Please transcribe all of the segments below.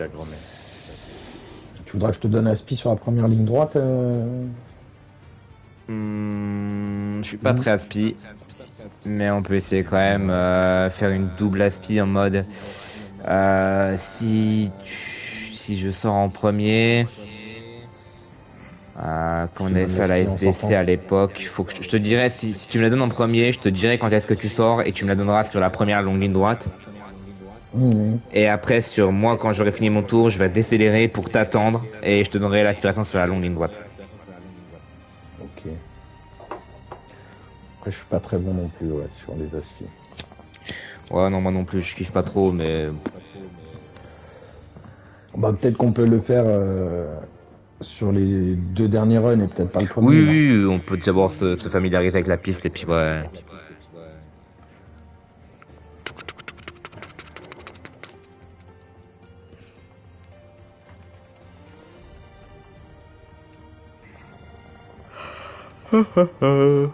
ta grand-mère. Tu voudras que je te donne un spi sur la première ligne droite euh Hmm, je suis pas très aspi, mais on peut essayer quand même euh, faire une double aspi en mode euh, si tu- si je sors en premier. Euh, comme on avait fait à la SBC à l'époque, faut que je, je te dirais si, si tu me la donnes en premier, je te dirai quand est-ce que tu sors et tu me la donneras sur la première longue ligne droite. Mhm. Et après sur moi quand j'aurai fini mon tour, je vais décélérer pour t'attendre et je te donnerai l'aspiration sur la longue ligne droite. Ok. Après, je suis pas très bon non plus ouais, sur les aspi. Ouais non moi non plus je kiffe pas trop mais Bah, peut-être qu'on peut le faire euh, sur les deux derniers runs et peut-être pas le premier. Oui, oui, on peut d'abord se, se familiariser avec la piste et puis ouais. Hier,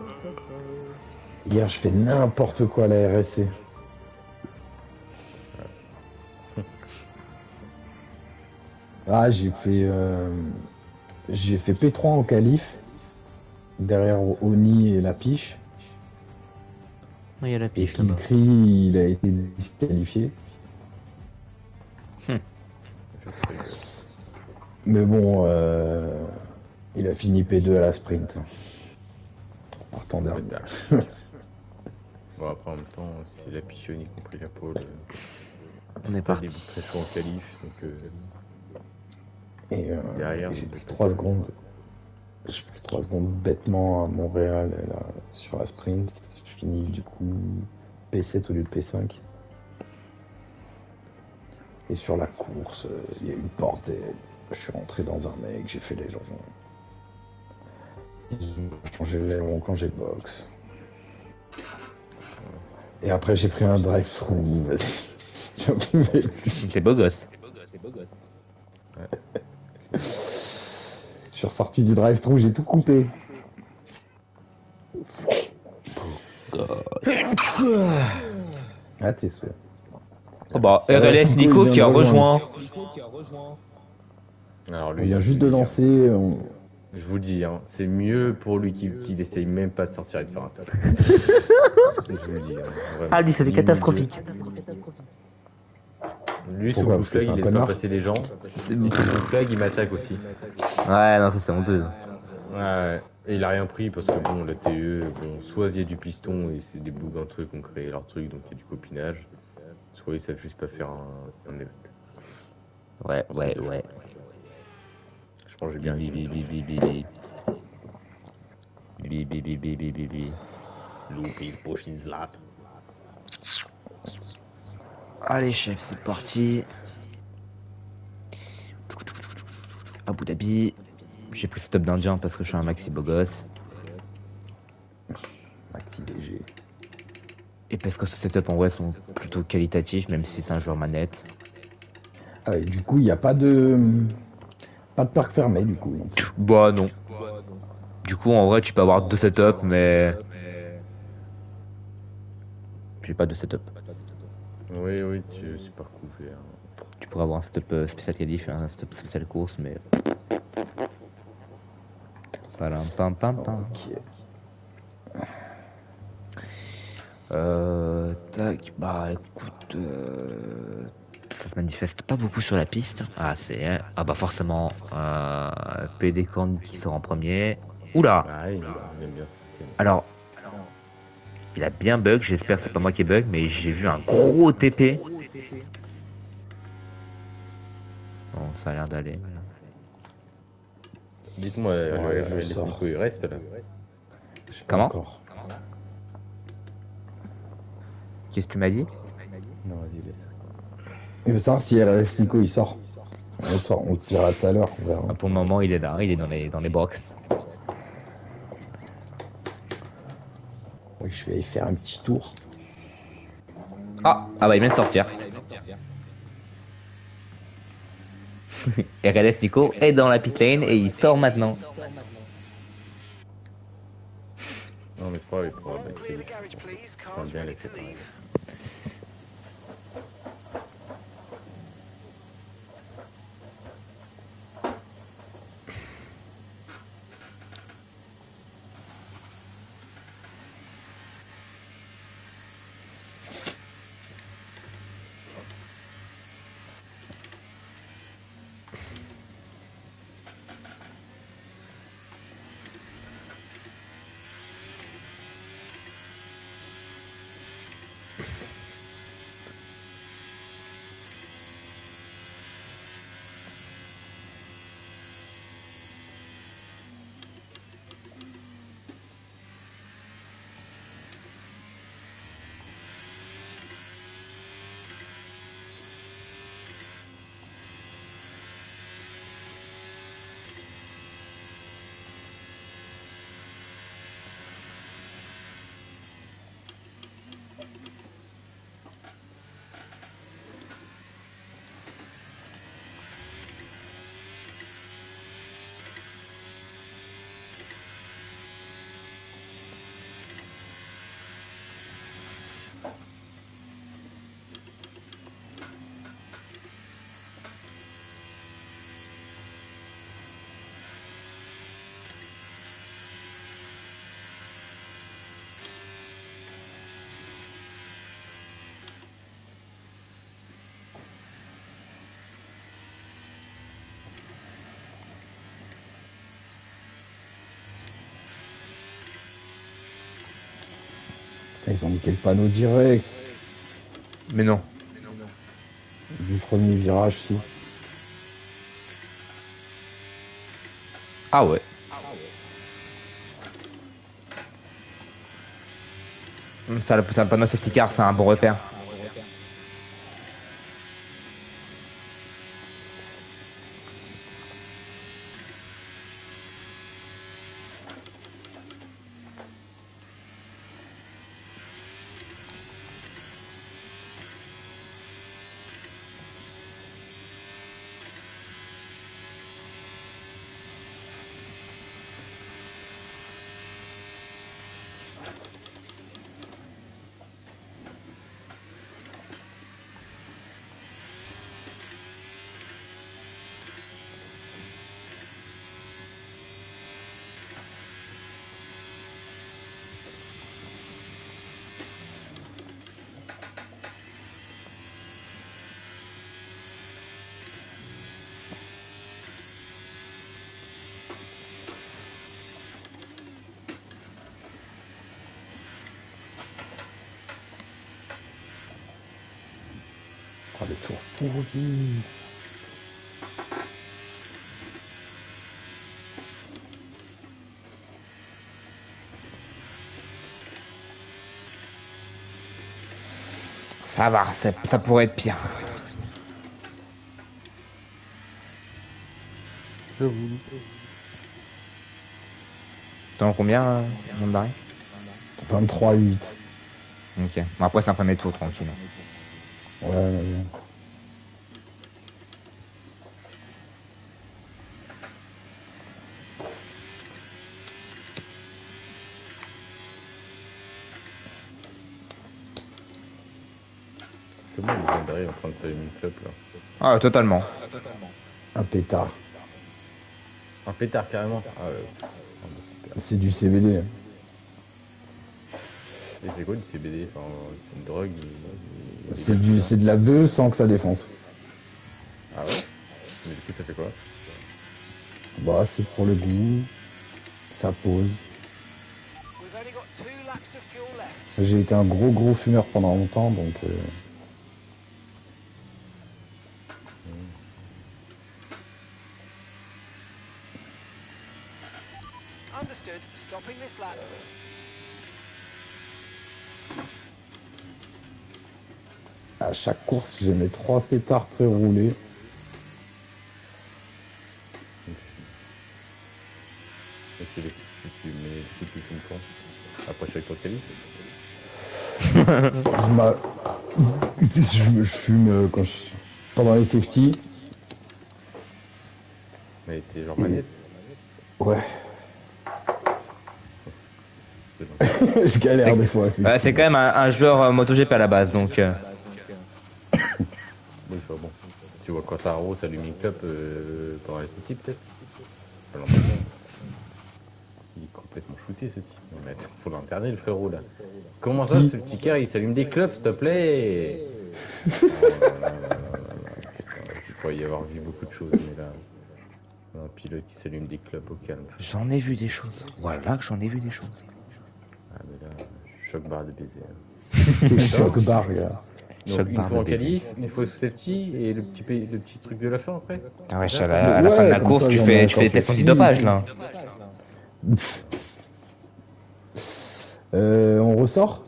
je fais n'importe quoi à la RSC. Ah, j'ai fait, euh, j'ai fait P3 en qualif, derrière Oni et la piche. Il y a la Et il a été disqualifié. Hmm. Mais bon, euh, il a fini P2 à la sprint. Partant dernier. Bon, après, en même temps, c'est la pichonne, y compris la pole. euh, On est pas parti. des très chaud en qualif, donc euh, Et euh, Derrière, j'ai pris peut-être 3 pas- secondes. J'ai pris 3 secondes bêtement à Montréal là, sur la sprint. Je finis du coup P7 au lieu de P5. Et sur la course, euh, il y a eu le bordel. Je suis rentré dans un mec, j'ai fait les gens. J'ai changé l'aileron quand j'ai box. Et après j'ai pris un plus. T'es beau gosse. Je suis ressorti du drive-thru, j'ai tout coupé. Ah, t'es sûr. Oh bah, RLS Nico, Nico il qui a rejoint. Alors lui, vient juste de lancer. on- je vous dis, hein, c'est mieux pour lui qu'il essaye même pas de sortir et de faire un top. je vous le dis. hein. Ah lui c'était catastrophique. Lui, sous que flag, il laisse pas passer les gens. Et sous blue flag, il m'attaque aussi. Ouais non ça c'est honteux. Ouais, et il a rien pris parce que bon, la TE, bon, soit il y a du piston et c'est des bougs un truc, on crée leur truc, donc il y a du copinage. Soit ils savent juste pas faire un, un event. Ouais ouais ouais. Je que j'ai bien Bi bi agi bi longtemps. bi bi bi. Bi bi bi bi bi bi bi. Loopy, push his lap. Allez chef c'est parti. Abu Dhabi. J'ai pris ce top d'Indien parce que je suis un maxi beau gosse. Maxi léger. Et parce que ce setup en vrai sont plutôt qualitatifs même si c'est un joueur manette. Ah, et du coup, il n'y a pas de. Pas de parc fermé, du coup. Bah non. Du coup en vrai tu peux avoir deux setups mais... J'ai pas de setup. Oui, oui, tu- c'est pas couvert. Tu pourrais avoir un setup euh, spécial qualif et un setup spécial course mais... Palam, pam, pam, pam. Ok. Euh, tac, bah écoute, euh, ça se manifeste pas beaucoup sur la piste. Ah, c'est, ah bah forcément, euh, PD qui sort en premier. Oula, Ah, il, bien alors, il a bien bug, j'espère que c'est pas moi qui bug, mais j'ai vu un gros TP. Bon, ça a l'air d'aller. Dites-moi, Ouais, je le sors. Nico, il reste là. Comment. Qu'est-ce que tu m'as dit Non, vas-y, laisse. Il veut savoir si RS Nico il sort. On le sort, on le dira tout à l'heure, on verra. Ah, Pour le moment, il est là, il est dans les, dans les box. Oui, je vais aller faire un petit tour. Ah, ah bah il vient de sortir. RLS Nico est dans la pit lane et il sort maintenant. Non, mais c'est pas grave, il pourra bien les séparer. Putain, Ils ont mis quel panneau direct Mais non. du premier virage, si. Ah ouais. Ça, le panneau safety car, c'est un bon repère. Oh, le tour pourri. Ça va, ça, ça pourrait être pire. T'en combien, euh, d'arrêt 23 8. Ok. Bon, après, c'est un premier tour, tranquille. Ouais, ouais, ouais. C'est bon, les gens derrière en Ah, totalement. Un pétard. Un pétard carrément. Ah ouais. C'est du CBD. Et c'est quoi du CBD Enfin, c'est une drogue. C'est du, c'est de la bœuf sans que ça défonce. Ah ouais? Mais du coup, ça fait quoi? Bah, c'est pour le goût. Ça pose. J'ai été un gros gros fumeur pendant longtemps, donc euh, Understood. Stopping this lap. à chaque course, j'ai mes trois pétards pré-roulés. Tu, tu, mets tu, fumes quand? Après chaque qualif Je, je, me- je fume euh, quand je... pendant les safety. Mais t'es genre manette? Ouais, je galère des fois. Ouais, c'est quand même un, un joueur euh, MotoGP à la base, donc. euh, Oui, enfin bon. Tu vois, quand Taro s'allume une clope euh, pendant les types, peut-être. Il est complètement shooté ce type. Mais attends, faut l'interner le frérot là. Comment ça, ce petit car il s'allume des clopes, s'il te plaît? Oh là là là Il pourrait y avoir vu beaucoup de choses, mais là. Un pilote qui s'allume des clopes au calme. J'en ai vu des choses. Voilà que j'en ai vu des choses. Ah, mais là, choc barre de baiser. Quel choc barre, gars. Donc, une fois en qualif, une fois sous safety et le petit, le petit truc de la fin après Ah ouais, à la, à la Ouais, fin de la course, ça, tu fais, tu fais des tests antidopage là. Euh, on ressort?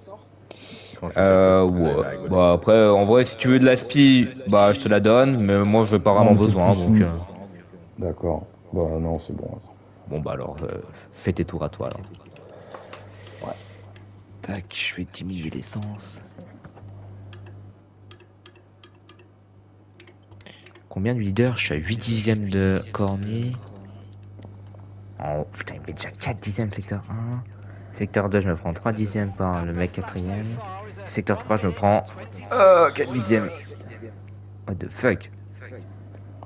Euh, ouais. Bah après, en vrai, si tu veux de l'aspi, bah je te la donne, mais moi je veux pas vraiment besoin, euh, D'accord. Bah non, c'est bon. Bon bah alors, euh, fais tes tours à toi alors. Ouais. Tac, je vais diminuer l'essence. Combien du leader Je suis à 8 dixièmes de Cormier. Oh putain, il met déjà 4 dixièmes secteur 1. Secteur 2, je me prends 3 dixièmes par le mec quatrième. Secteur 3, je me prends euh, 4 dixièmes. What the fuck?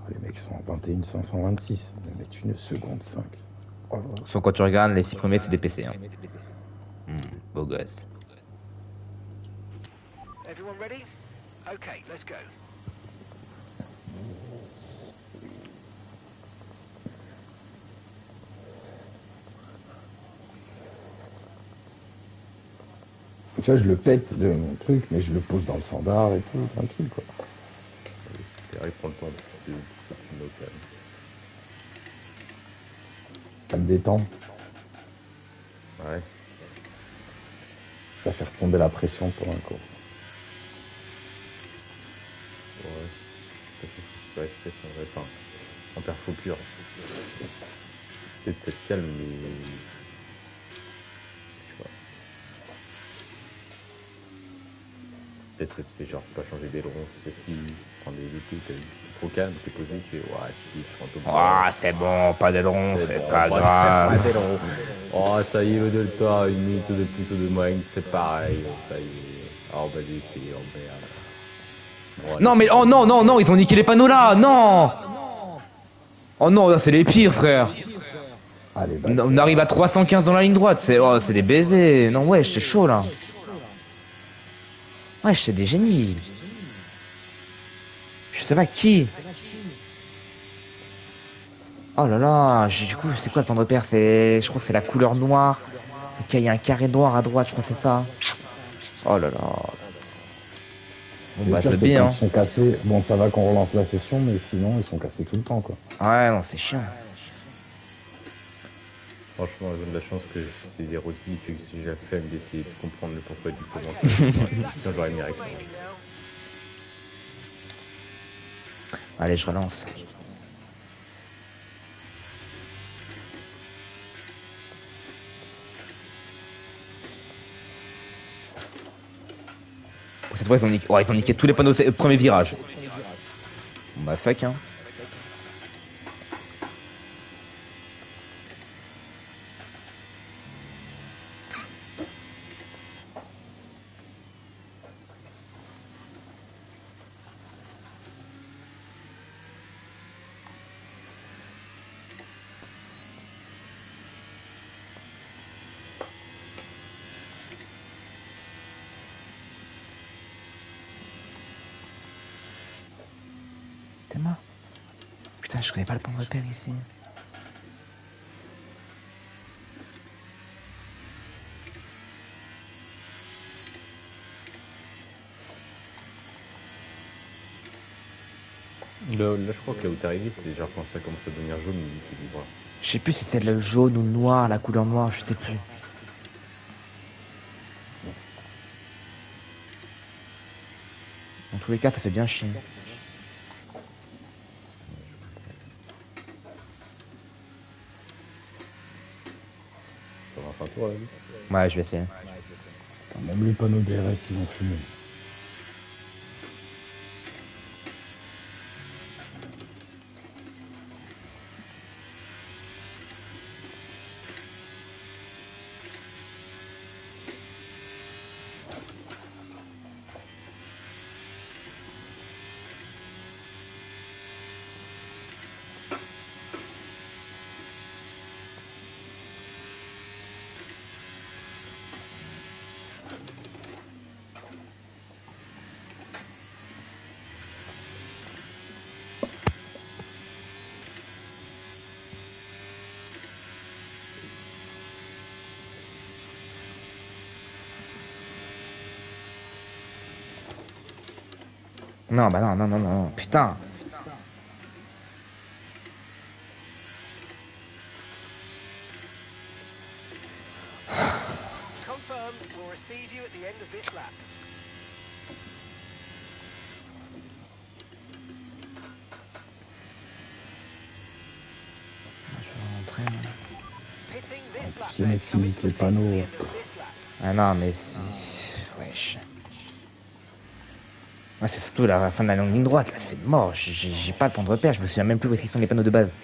Les mecs sont à 21 526. Ils mettent une seconde 5. Oh. Sauf quand tu regardes, les 6 premiers, c'est des PC. Hein. Hmm, beau gosse. Everyone ready? Okay, let's go. Tu vois, je le pète de mon truc, mais je le pose dans le standard et tout, tranquille quoi. Pierre, il prend le temps de. Ça me détend, Ouais. ça fait retomber la pression pour un cours. Ouais. En vrai. Enfin, en perfo pur. Peut-être être calme, mais. Je sais pas. Peut-être ça te fait genre pas changer d'aileron, c'est si prendre des épées, t'es trop calme, t'es posé, tu fais ouais, tu un peu Ah, c'est bon, pas d'aileron, c'est bon, pas grave. pas d'aileron. Oh, ça y est, le delta, une minute de plus ou de moins, c'est pareil, ça y est. Oh, bah, des oh merde. Non, mais oh non, non, non, ils ont niqué les panneaux là, non Oh non, c'est les pires, frère. Allez, bah, On arrive à 315 dans la ligne droite, c'est oh, c'est des baisers. Non, ouais, j'étais chaud là. Ouais, j'étais des génies. Je sais pas qui. Oh là là, du coup, c'est quoi le point de repère? C'est, je crois que c'est la couleur noire. Ok, il y a un carré noir à droite, je crois que c'est ça. Oh là là. Bon bah pire, bien. Ils sont cassés. Bon, ça va qu'on relance la session, mais sinon, ils sont cassés tout le temps quoi. Ouais, non, c'est chiant. Franchement, j'ai de la chance que c'est des et que si j'ai la flemme d'essayer de comprendre le pourquoi du comment. Sinon, j'aurais mis. Allez, je relance. Ils ont niqué, ouais, ils ont niqué tous les panneaux au premier virage. Bah, fuck, hein. T'es mort Putain, je connais pas le point de repère ici. Là, là, je crois que là où t'es arrivé, c'est genre quand ça commence à devenir jaune, il voilà. Je sais plus si c'est le jaune ou le noir, la couleur noire, je sais plus. Dans tous les cas, ça fait bien chier. Ça lance un tour là, lui. Ouais, je vais essayer. Même les panneaux DRS, ils vont fumer. Non, bah non, non, non, non, putain. Je vais rentrer. lap. les qui panneaux. Ah non, mais si. Wesh. Ouais, c'est surtout la fin de la longue ligne droite, là, c'est mort. J'ai- pas le point de repère, je me souviens même plus où est-ce qu'ils sont les panneaux de base.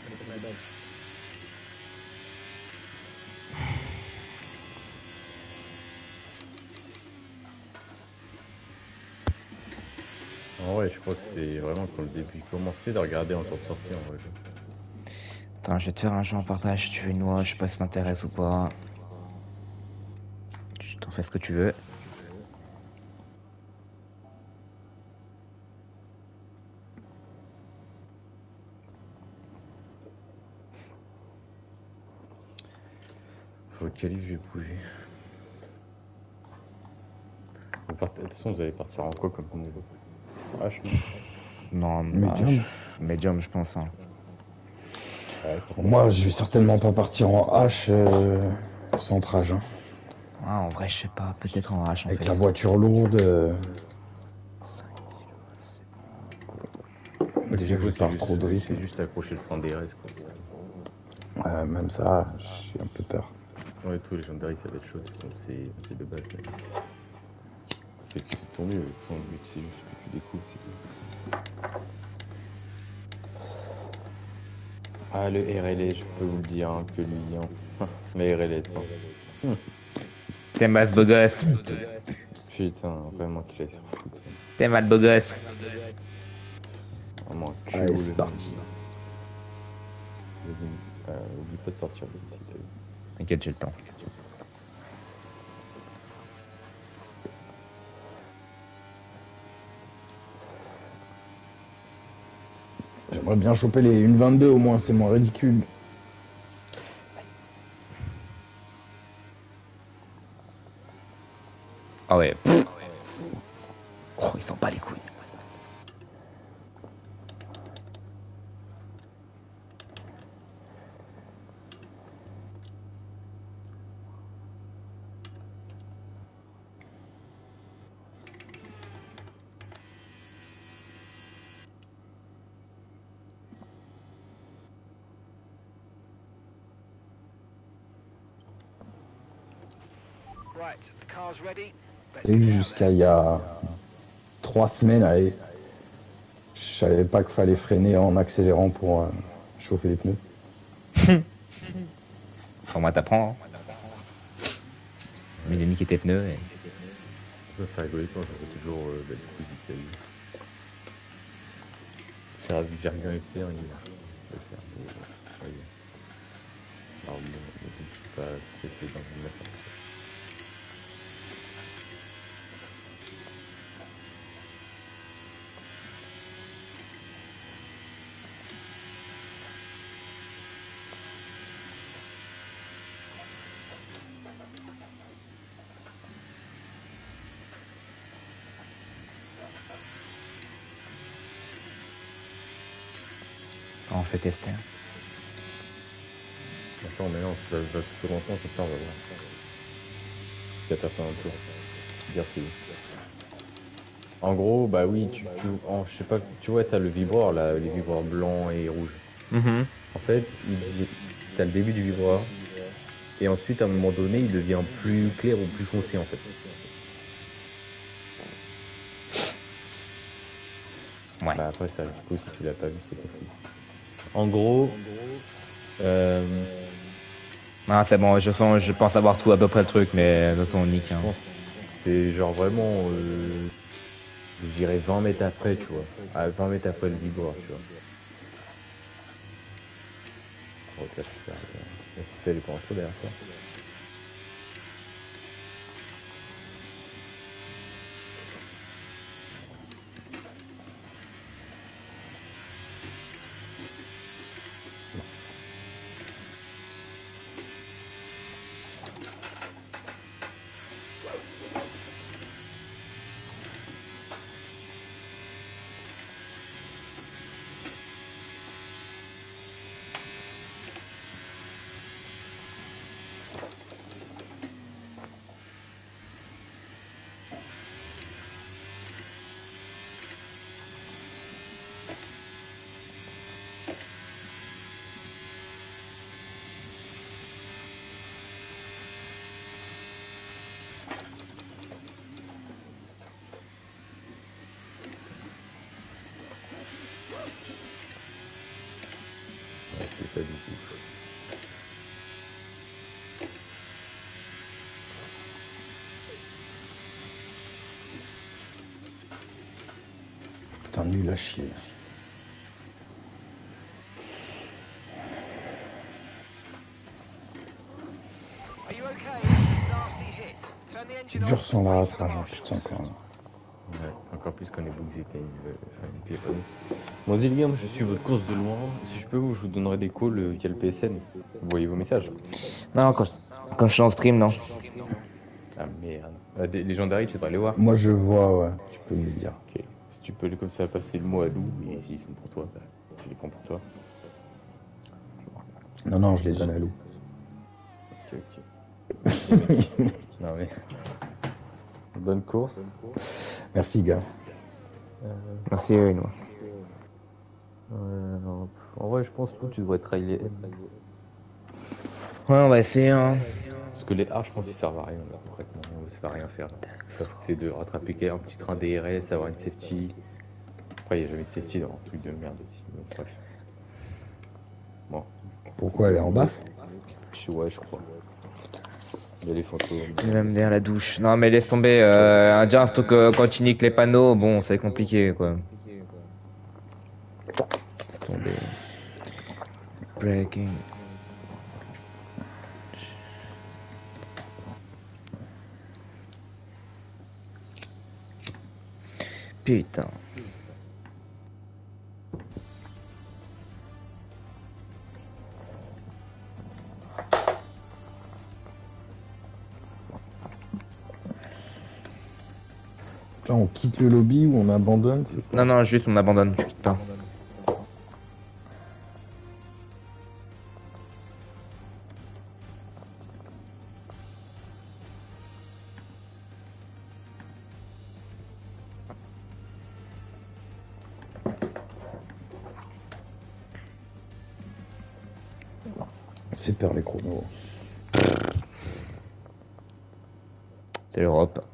En vrai, je crois que c'est vraiment quand le début commençait de regarder en tour de sortie en vrai. Attends, je vais te faire un jeu en partage, tu veux une noix, je sais pas si ça t'intéresse ou pas. Tu t'en fais ce que tu veux. Livre je vais bouger. part- De toute façon, vous allez partir en quoi comme niveau H, Non, non bah, Medium. je- Medium, je pense. hein. Ouais, Moi, je vais certainement pas partir en H euh, sans trage. hein. Ah, en vrai, je sais pas. Peut-être en H en Avec fait. la voiture lourde. euh, déjà je c'est pars juste, trop de rythme. c'est juste accrocher le frein DRS, quoi. Ouais, même ça, j'ai un peu peur. Ouais, tous les gens derrière, ça va être chaud, c'est c'est de base. Mais... Fais fais de ton mieux, but c'est juste que tu découvres. c'est tout. Ah, le RLS, je peux vous le dire, hein, que lui, hein. le RLS. Hein. T'es mal beau gosse? Putain, vraiment qu'il a sur foot. T'es mal beau gosse? Vraiment culot, Allez, le c'est mec. parti. Vas-y, euh, oublie pas de sortir. T'inquiète, j'ai le temps. J'aimerais bien choper les 1.22 au moins, c'est moins ridicule. Ah ouais. Oh, ils sont pas les couilles. Right, the car's ready. Let's Tu sais que get out jusqu'à il y a trois semaines, allez, je savais pas qu'il fallait freiner en accélérant pour euh, chauffer les pneus. Au moins, t'apprends. Hein. Mais il a niqué tes pneus. Et... Ça fait rigoler quand j'aurais toujours euh, eu. Ça que j'ai rien FC, hein, il va le faire. Euh. Alors bon, pas dans une. Tester. Attends, mais non, ça va tout longtemps, comme ça on va voir. Si t'as personne. Dire c'est où. En gros, bah oui, tu, tu en- je sais pas, tu vois, t'as le vibreur là, les vibreurs blancs et rouges. En fait, t'as le début du vibreur, et ensuite, à un moment donné, il devient plus clair ou plus foncé en fait. Ouais. Bah après ça, du coup, si tu l'as pas vu, c'est pas fou. En gros, euh, Ah, c'est bon, je, pense avoir tout à peu près le truc, mais de toute façon, on nique. Hein. c'est genre vraiment, euh, je dirais 20 mètres après, tu vois. À 20 mètres après le vibreur, tu vois. Oh, super, trop derrière toi. Ouais, c'est ça du coup. Putain, nul à chier. C'est dur sans la marshals. putain, quand même. Ouais, encore plus quand les books étaient une, enfin, Zilliam, je suis votre course de loin. Si je peux, vous, je vous donnerai des calls euh, via le PSN. Vous voyez vos messages. Non, quand, quand je suis en stream, non. Ah merde. Ah, des légendaires, tu devrais les voir. Moi, je vois, ouais. Tu peux me le dire. Tu peux comme ça passer le mot à Lou, et s'ils sont pour toi, bah, tu les prends pour toi. Non, non, je les donne à Lou. Ok, ok. non mais. Bonne course. Merci, gars. Euh, Merci, Benoît. euh, en- vrai, je pense que tu devrais trailer M. Ouais, on va essayer, hein. Parce que les A, je pense qu'ils servent à rien, là, concrètement. Ça va rien faire. C'est de rattraper un petit train DRS, avoir une safety. Après, il n'y a jamais de safety dans un truc de merde aussi. Donc, bref. Bon, Pourquoi elle est en basse je, ouais, je crois. Il y a les fantômes. Il est même derrière la douche. Non, mais laisse tomber. Euh, un Just, que quand tu niques les panneaux, bon, c'est compliqué, quoi. Laisse tomber. Breaking. Putain. Là, on quitte le lobby ou on abandonne c'est Non, non, juste on abandonne, tu quittes pas. C'est l'Europe.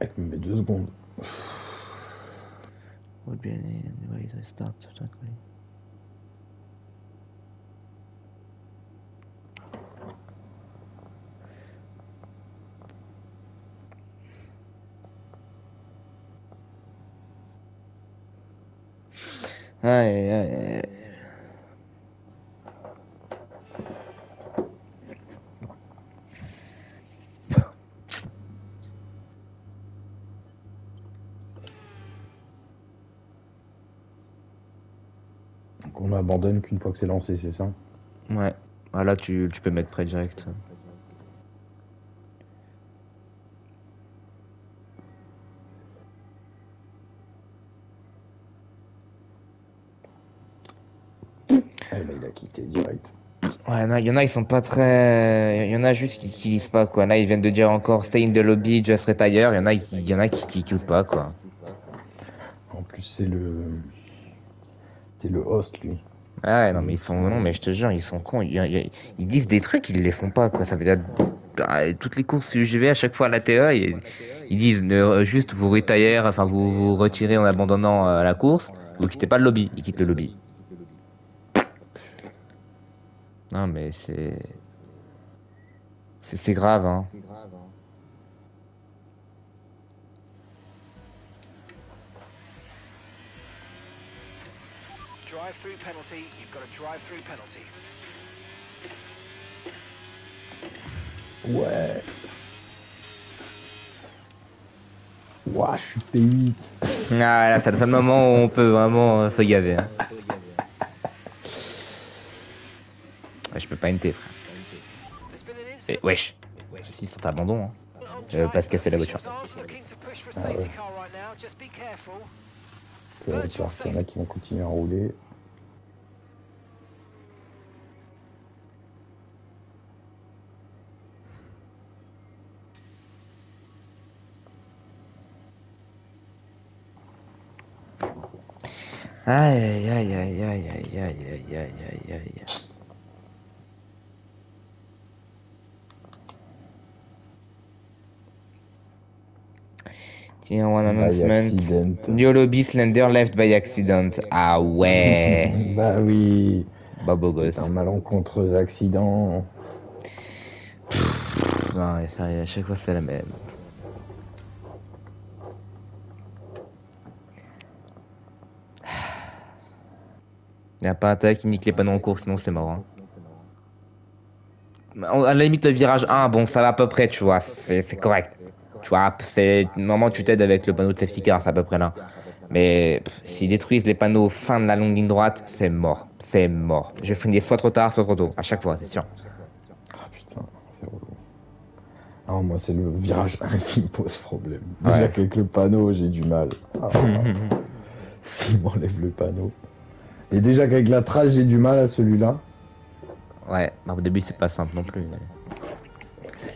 Elle me met deux secondes. Would be any ways I start exactly. Aïe, aïe, aïe. Donc on abandonne qu'une fois que c'est lancé, c'est ça? Ouais. Ah, là, tu, tu peux mettre prêt direct. Ah, il a quitté direct. Ouais, non, il y en a, ils sont pas très. Il y en a juste qui, qui lisent pas, quoi. Là, ils viennent de dire encore stay in the lobby, just retire. Il y en a, qui- il y en a qui, qui écoutent pas, quoi. En plus, c'est le. C'est le host, lui. Ah ouais, non, mais ils sont. Non, mais je te jure, ils sont cons. Ils, disent des trucs, ils les font pas, quoi. Ça veut dire. bah, toutes les courses vais à chaque fois à la TE, ils, disent euh, juste vous retire, enfin vous vous retirez en abandonnant euh, la course, vous quittez pas le lobby. Ils quittent le lobby. Non, mais c'est. C'est c'est grave, hein. Drive-through penalty. You've got a drive-through penalty. Ouais. Ouah, je suis P8. Ah, là, c'est le seul moment où on peut vraiment euh, se gaver. hein. Ouais, je peux pas NT, frère. Et wesh. Assistant abandon, hein. on Euh, parce que c'est la voiture. Ah ouais. car right now. Just be careful. Il y en a qui vont continuer à rouler. Aïe, aïe, aïe, aïe, aïe, aïe, aïe, aïe, aïe, aïe, aïe. Tiens, one announcement. lobby slender left by accident. Ah ouais. bah oui. bah beau gosse. Un malencontreux accident. Non, mais sérieux, à chaque fois c'est la même. Y a pas un tas qui nique les panneaux en cours, sinon c'est mort. hein. À la limite, le virage 1, bon, ça va à peu près, tu vois, c'est c'est correct. Tu vois, c'est normalement tu t'aides avec le panneau de safety car, c'est à peu près là. Mais s'ils détruisent les panneaux fin de la longue ligne droite, c'est mort. C'est mort. Je vais finir soit trop tard, soit trop tôt, à chaque fois, c'est sûr. Putain, c'est relou. Non, moi, c'est le virage 1 qui me pose problème. Déjà Ouais. qu'avec le panneau, j'ai du mal. Ah, S'il m'enlève le panneau. Et déjà qu'avec la trace, j'ai du mal à celui-là. ouais, bah, au début c'est pas simple non plus. mais-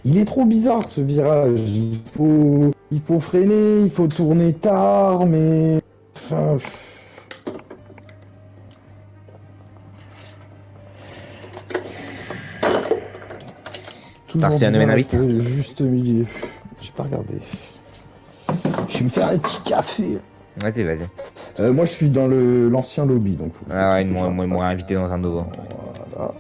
Il est trop bizarre ce virage. Il faut, il faut freiner, il faut tourner tard, mais. Enfin. mal à 9-8? trouver le juste milieu. J'ai pas regardé. Je vais me faire un petit café. Vas-y, vas-y. Euh, moi, je suis dans le l'ancien lobby, donc. Faut Ah ouais, je- ils m'ont invité dans un nouveau. Voilà.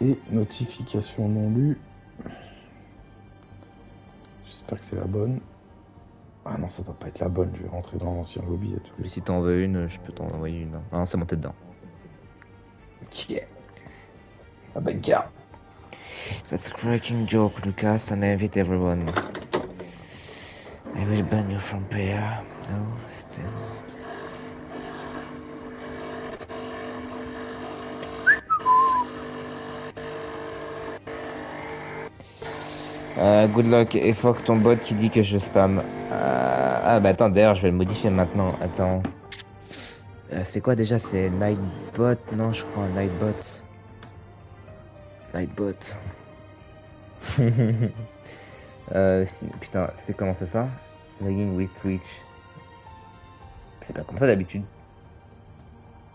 Et notification non lue. J'espère que c'est la bonne. Ah non, ça doit pas être la bonne. Je vais rentrer dans l'ancien lobby et tout. Mais si t'en veux une, je peux t'en envoyer une. Ah non, c'est monté dedans. Ok. La bonne carte. That's a cracking joke, Lucas, and I invite everyone. I will ban you from prayer. No, still. Euh, good luck et fuck ton bot qui dit que je spam. Euh, ah bah attends, d'ailleurs je vais le modifier maintenant. Attends. Euh, c'est quoi déjà? C'est Nightbot? Non, je crois Nightbot. Euh, putain, c'est comment c'est ça? Logging with Twitch. C'est pas comme ça d'habitude.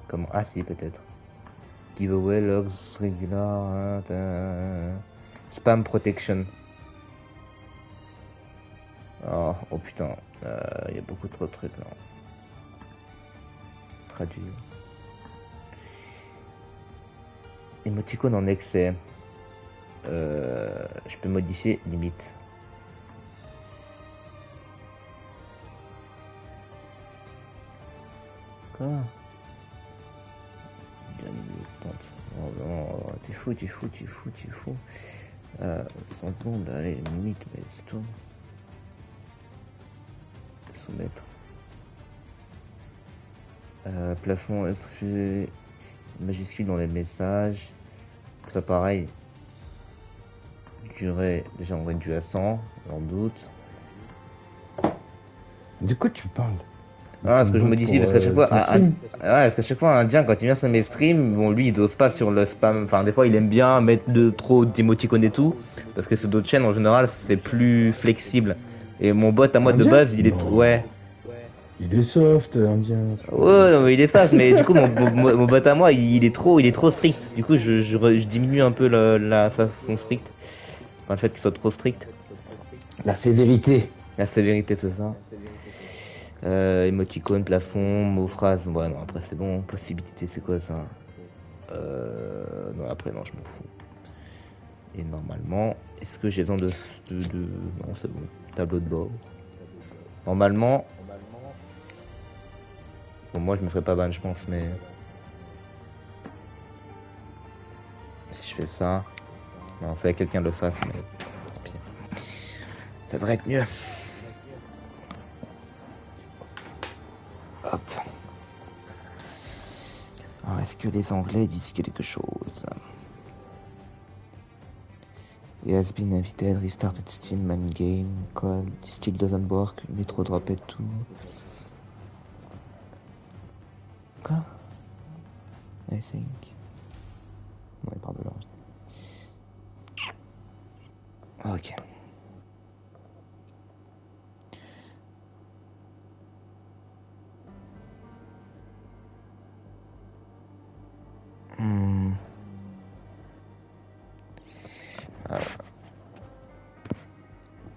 Comment Ah si, peut-être. Giveaway, logs, regular, hein, spam protection. Oh, oh putain, il y a beaucoup trop de trucs là. Traduire. Émoticône en excès. Euh, je peux modifier limite. Quoi. Oh non, oh, t'es fou, t'es fou, t'es fou, t'es fou. Euh, 100 secondes, allez, limite, mais c'est tout. Soumettre. Euh, plafond, est-ce que j'ai majuscule dans les messages? Ça pareil. Durée, déjà on réduit à 100, j'en doute. De quoi tu parles? Ah, parce que je Pour, modifie, parce qu'à chaque euh, fois, un, ouais, parce qu'à chaque fois, un indien, quand il vient sur mes streams, bon, lui, il dose pas sur le spam. Enfin, des fois, il aime bien mettre de trop d'émoticônes et tout, parce que sur d'autres chaînes, en général, c'est plus flexible. Et mon bot, à moi, de base, il est, Non. ouais. Il est soft, indien. Ouais, non, mais il est fast, mais du coup, mon, mon, mon bot à moi, il est trop, il est trop strict. Du coup, je, je, re- je diminue un peu le, la, son strict. Enfin, le fait qu'il soit trop strict. La sévérité. La sévérité, c'est ça. Euh, émoticône, plafond, mot, phrase. Ouais, non, après, c'est bon. Possibilité, c'est quoi ça? Euh, Non, après, non, je m'en fous. Et normalement, est-ce que j'ai besoin de, de, de- Non, c'est bon. Tableau de bord. Normalement. Bon, moi, je me ferai pas ban, je pense, mais. Si je fais ça. Non, fallait que quelqu'un le fasse, mais. Ça devrait être mieux. Hop. Alors, est-ce que les Anglais disent quelque chose? He has been invited, restarted Steam man game, call, still doesn't work, Metro drop it too. Quoi? I think. Hmm. Euh,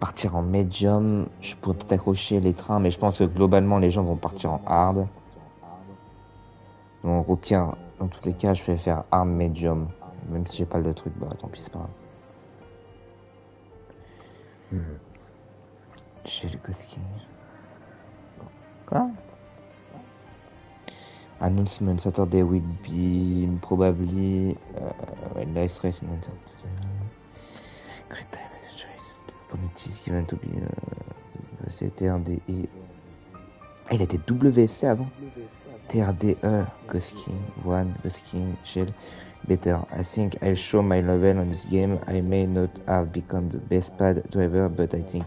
Partir en medium, je pourrais peut-être accrocher les trains, mais je pense que globalement les gens vont partir en hard. Donc au dans tous les cas, je vais faire hard medium. Même si j'ai pas le truc, bah tant pis, c'est pas grave. Le cosking. Quoi Announcement Saturday will be probably uh, a nice race in enter. Great time and choice. Opportunities given to be uh, c'était un des Ah, il était WSC avant. TRDE, Gosking, One, Gosking, Shell, Better. I think I'll show my level on this game. I may not have become the best pad driver, but I think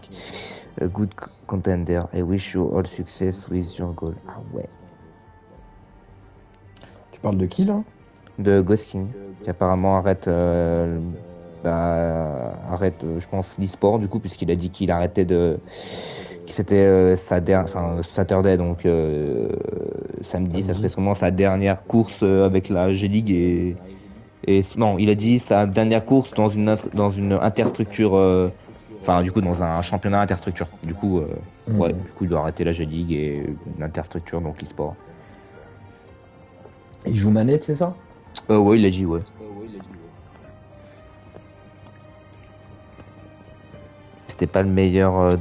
a good contender. I wish you all success with your goal. Ah ouais. Tu parles de qui là? De Gosking, qui apparemment arrête, euh, bah, arrête, euh, je pense, l'e-sport du coup, puisqu'il a dit qu'il arrêtait de. c'était euh, sa dernière. Enfin, Saturday, donc euh, samedi, ça serait sûrement sa dernière course euh, avec la G-League et. Et non, il a dit sa dernière course dans une, inter- dans une interstructure. euh, Enfin, du coup, dans un championnat interstructure. Du coup, euh, ouais, Mhm. du coup, il doit arrêter la G-League et l'interstructure, donc l'e-sport. Il joue manette, c'est ça? Euh, ouais, il a dit, ouais. C'était pas le meilleur euh,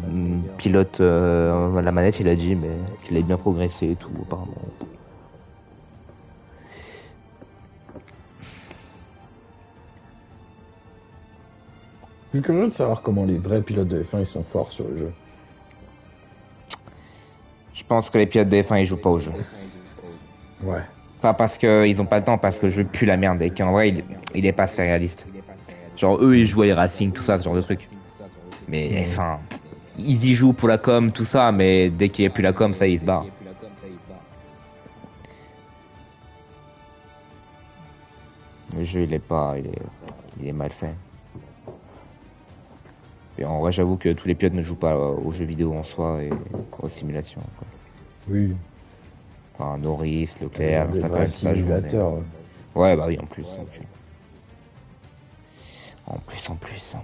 pilote euh, à la manette, il a dit, mais qu'il a bien progressé et tout, apparemment. Je suis curieux de savoir comment les vrais pilotes de F1 ils sont forts sur le jeu. Je pense que les pilotes de F1 ils jouent pas au jeu. Ouais. Pas parce qu'ils ont pas le temps, parce que le jeu pue la merde et qu'en vrai il, il est pas assez réaliste. Genre eux ils jouent à les racing, tout ça, ce genre de truc. Mais enfin, ils y jouent pour la com, tout ça, mais dès qu'il n'y a plus la com, ça ils se barrent. Le jeu il est pas, il est, il est mal fait. Et en vrai j'avoue que tous les pilotes ne jouent pas aux jeux vidéo en soi et aux simulations. quoi. Oui. Enfin, Norris, Leclerc, ça ça joue. ouais. Bah oui, en plus. donc, euh. En plus, en plus.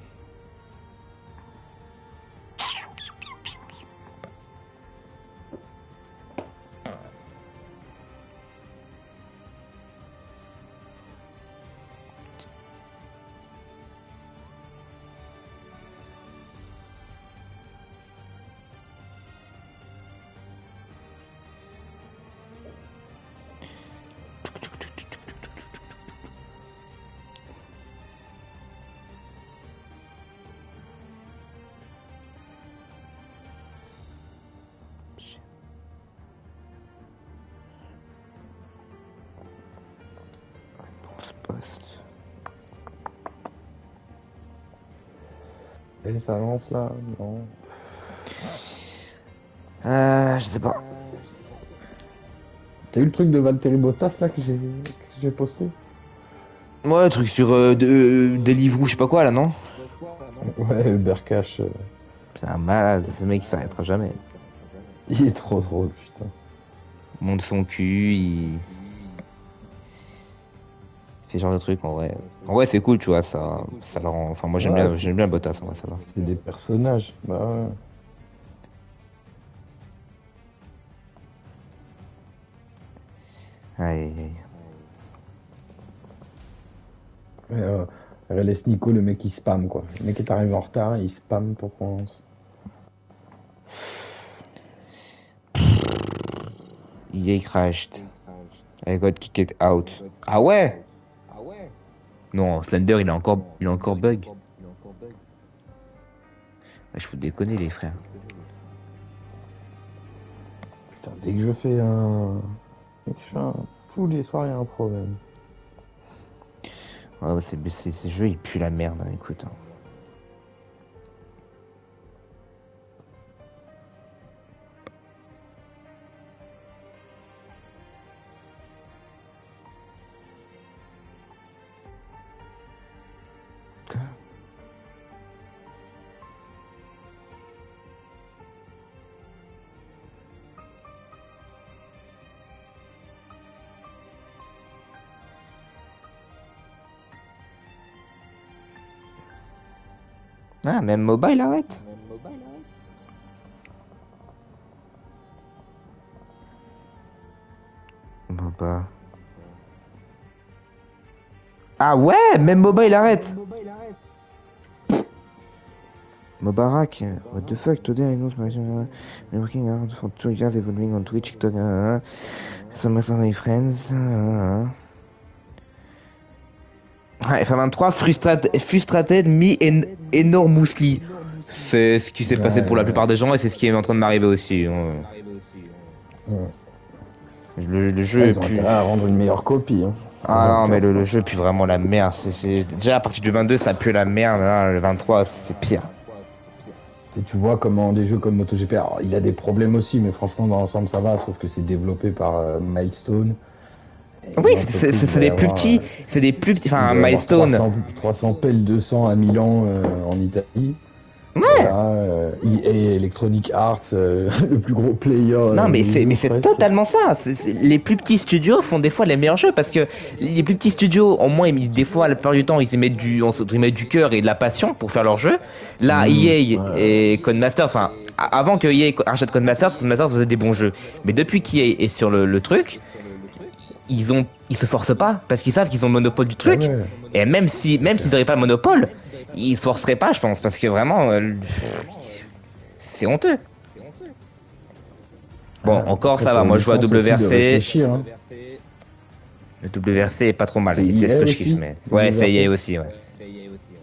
Ça lance là Non. Euh, je sais pas. T'as eu le truc de Valtteri Bottas là que j'ai que j'ai posté? Ouais, le truc sur euh, de, euh, Deliveroo, je sais pas quoi là, non? Ouais, Uber Cash. euh, C'est un malade, ce mec il s'arrêtera jamais. Il est trop drôle, putain. Monte son cul, il. Ce genre de truc en vrai. En vrai, c'est cool, tu vois, ça, ça le rend. Enfin, moi j'aime Ouais, bien, j'aime bien Bottas, en vrai, ça va. C'est des personnages. Bah ouais. Aïe, aïe, aïe. Mais, euh, Nico, le mec il spam quoi. Le mec est arrivé en retard, il spam pour qu'on lance. EA crashed. I got kicked out. Ah ouais? Non, Slender il a encore, il a encore bug. Ah, Je vous déconner les frères. Putain, dès que je fais un. dès que je fais un- Tous les soirs il y a un problème. Ouais, bah, c'est, ces jeux ils puent la merde, hein, écoute. hein. Ah, même mobile arrête. Bon, bah. Ah ouais, même mobile arrête. Mubarak, what the fuck, today I know my I'm working hard for two years evolving on Twitch, TikTok, uh, some of my friends. Ah, F23, frustrated, frustrated me en, enormously. C'est ce qui s'est passé pour la plupart des gens et c'est ce qui est en train de m'arriver aussi. hein. Ouais. Le, le jeu Ouais, est plus. à rendre une meilleure copie. hein. Ah non, mais le, le jeu pue vraiment la merde. C'est, Déjà à partir du 22, ça pue la merde. Là, le 23, c'est pire. Tu vois comment des jeux comme MotoGP, alors, il a des problèmes aussi, mais franchement dans l'ensemble ça va, sauf que c'est développé par euh, Milestone. Oui, c'est, des plus petits. C'est des plus petits. Enfin, Milestone. 300, 300 PEL 200 à Milan euh, en Italie. Ouais. Voilà, euh, EA Electronic Arts, euh, le plus gros player. Non, euh, mais des c'est, mais c'est totalement ça. Les plus petits studios font des fois les meilleurs jeux parce que les plus petits studios, au moins, ils, mettent- des fois, la plupart du temps, ils y mettent du, entre guillemets, du cœur et de la passion pour faire leur jeu. Là, Mmh, EA ouais. et Codemasters, enfin, avant que EA achète Codemasters, Codemasters faisait des bons jeux. Mais depuis qu'EA est sur le, le truc, ils ont, ils se forcent pas parce qu'ils savent qu'ils ont le monopole du truc. Ouais. Et même si, même s'ils n'auraient pas le monopole, ils se forceraient pas, je pense, parce que vraiment, euh, c'est honteux. Bon, Ah, encore ça va. Moi, je vois WRC. hein. Le WRC est pas trop mal. C'est ce que je kiffe, mais ouais, c'est WRC. EA aussi. Ouais.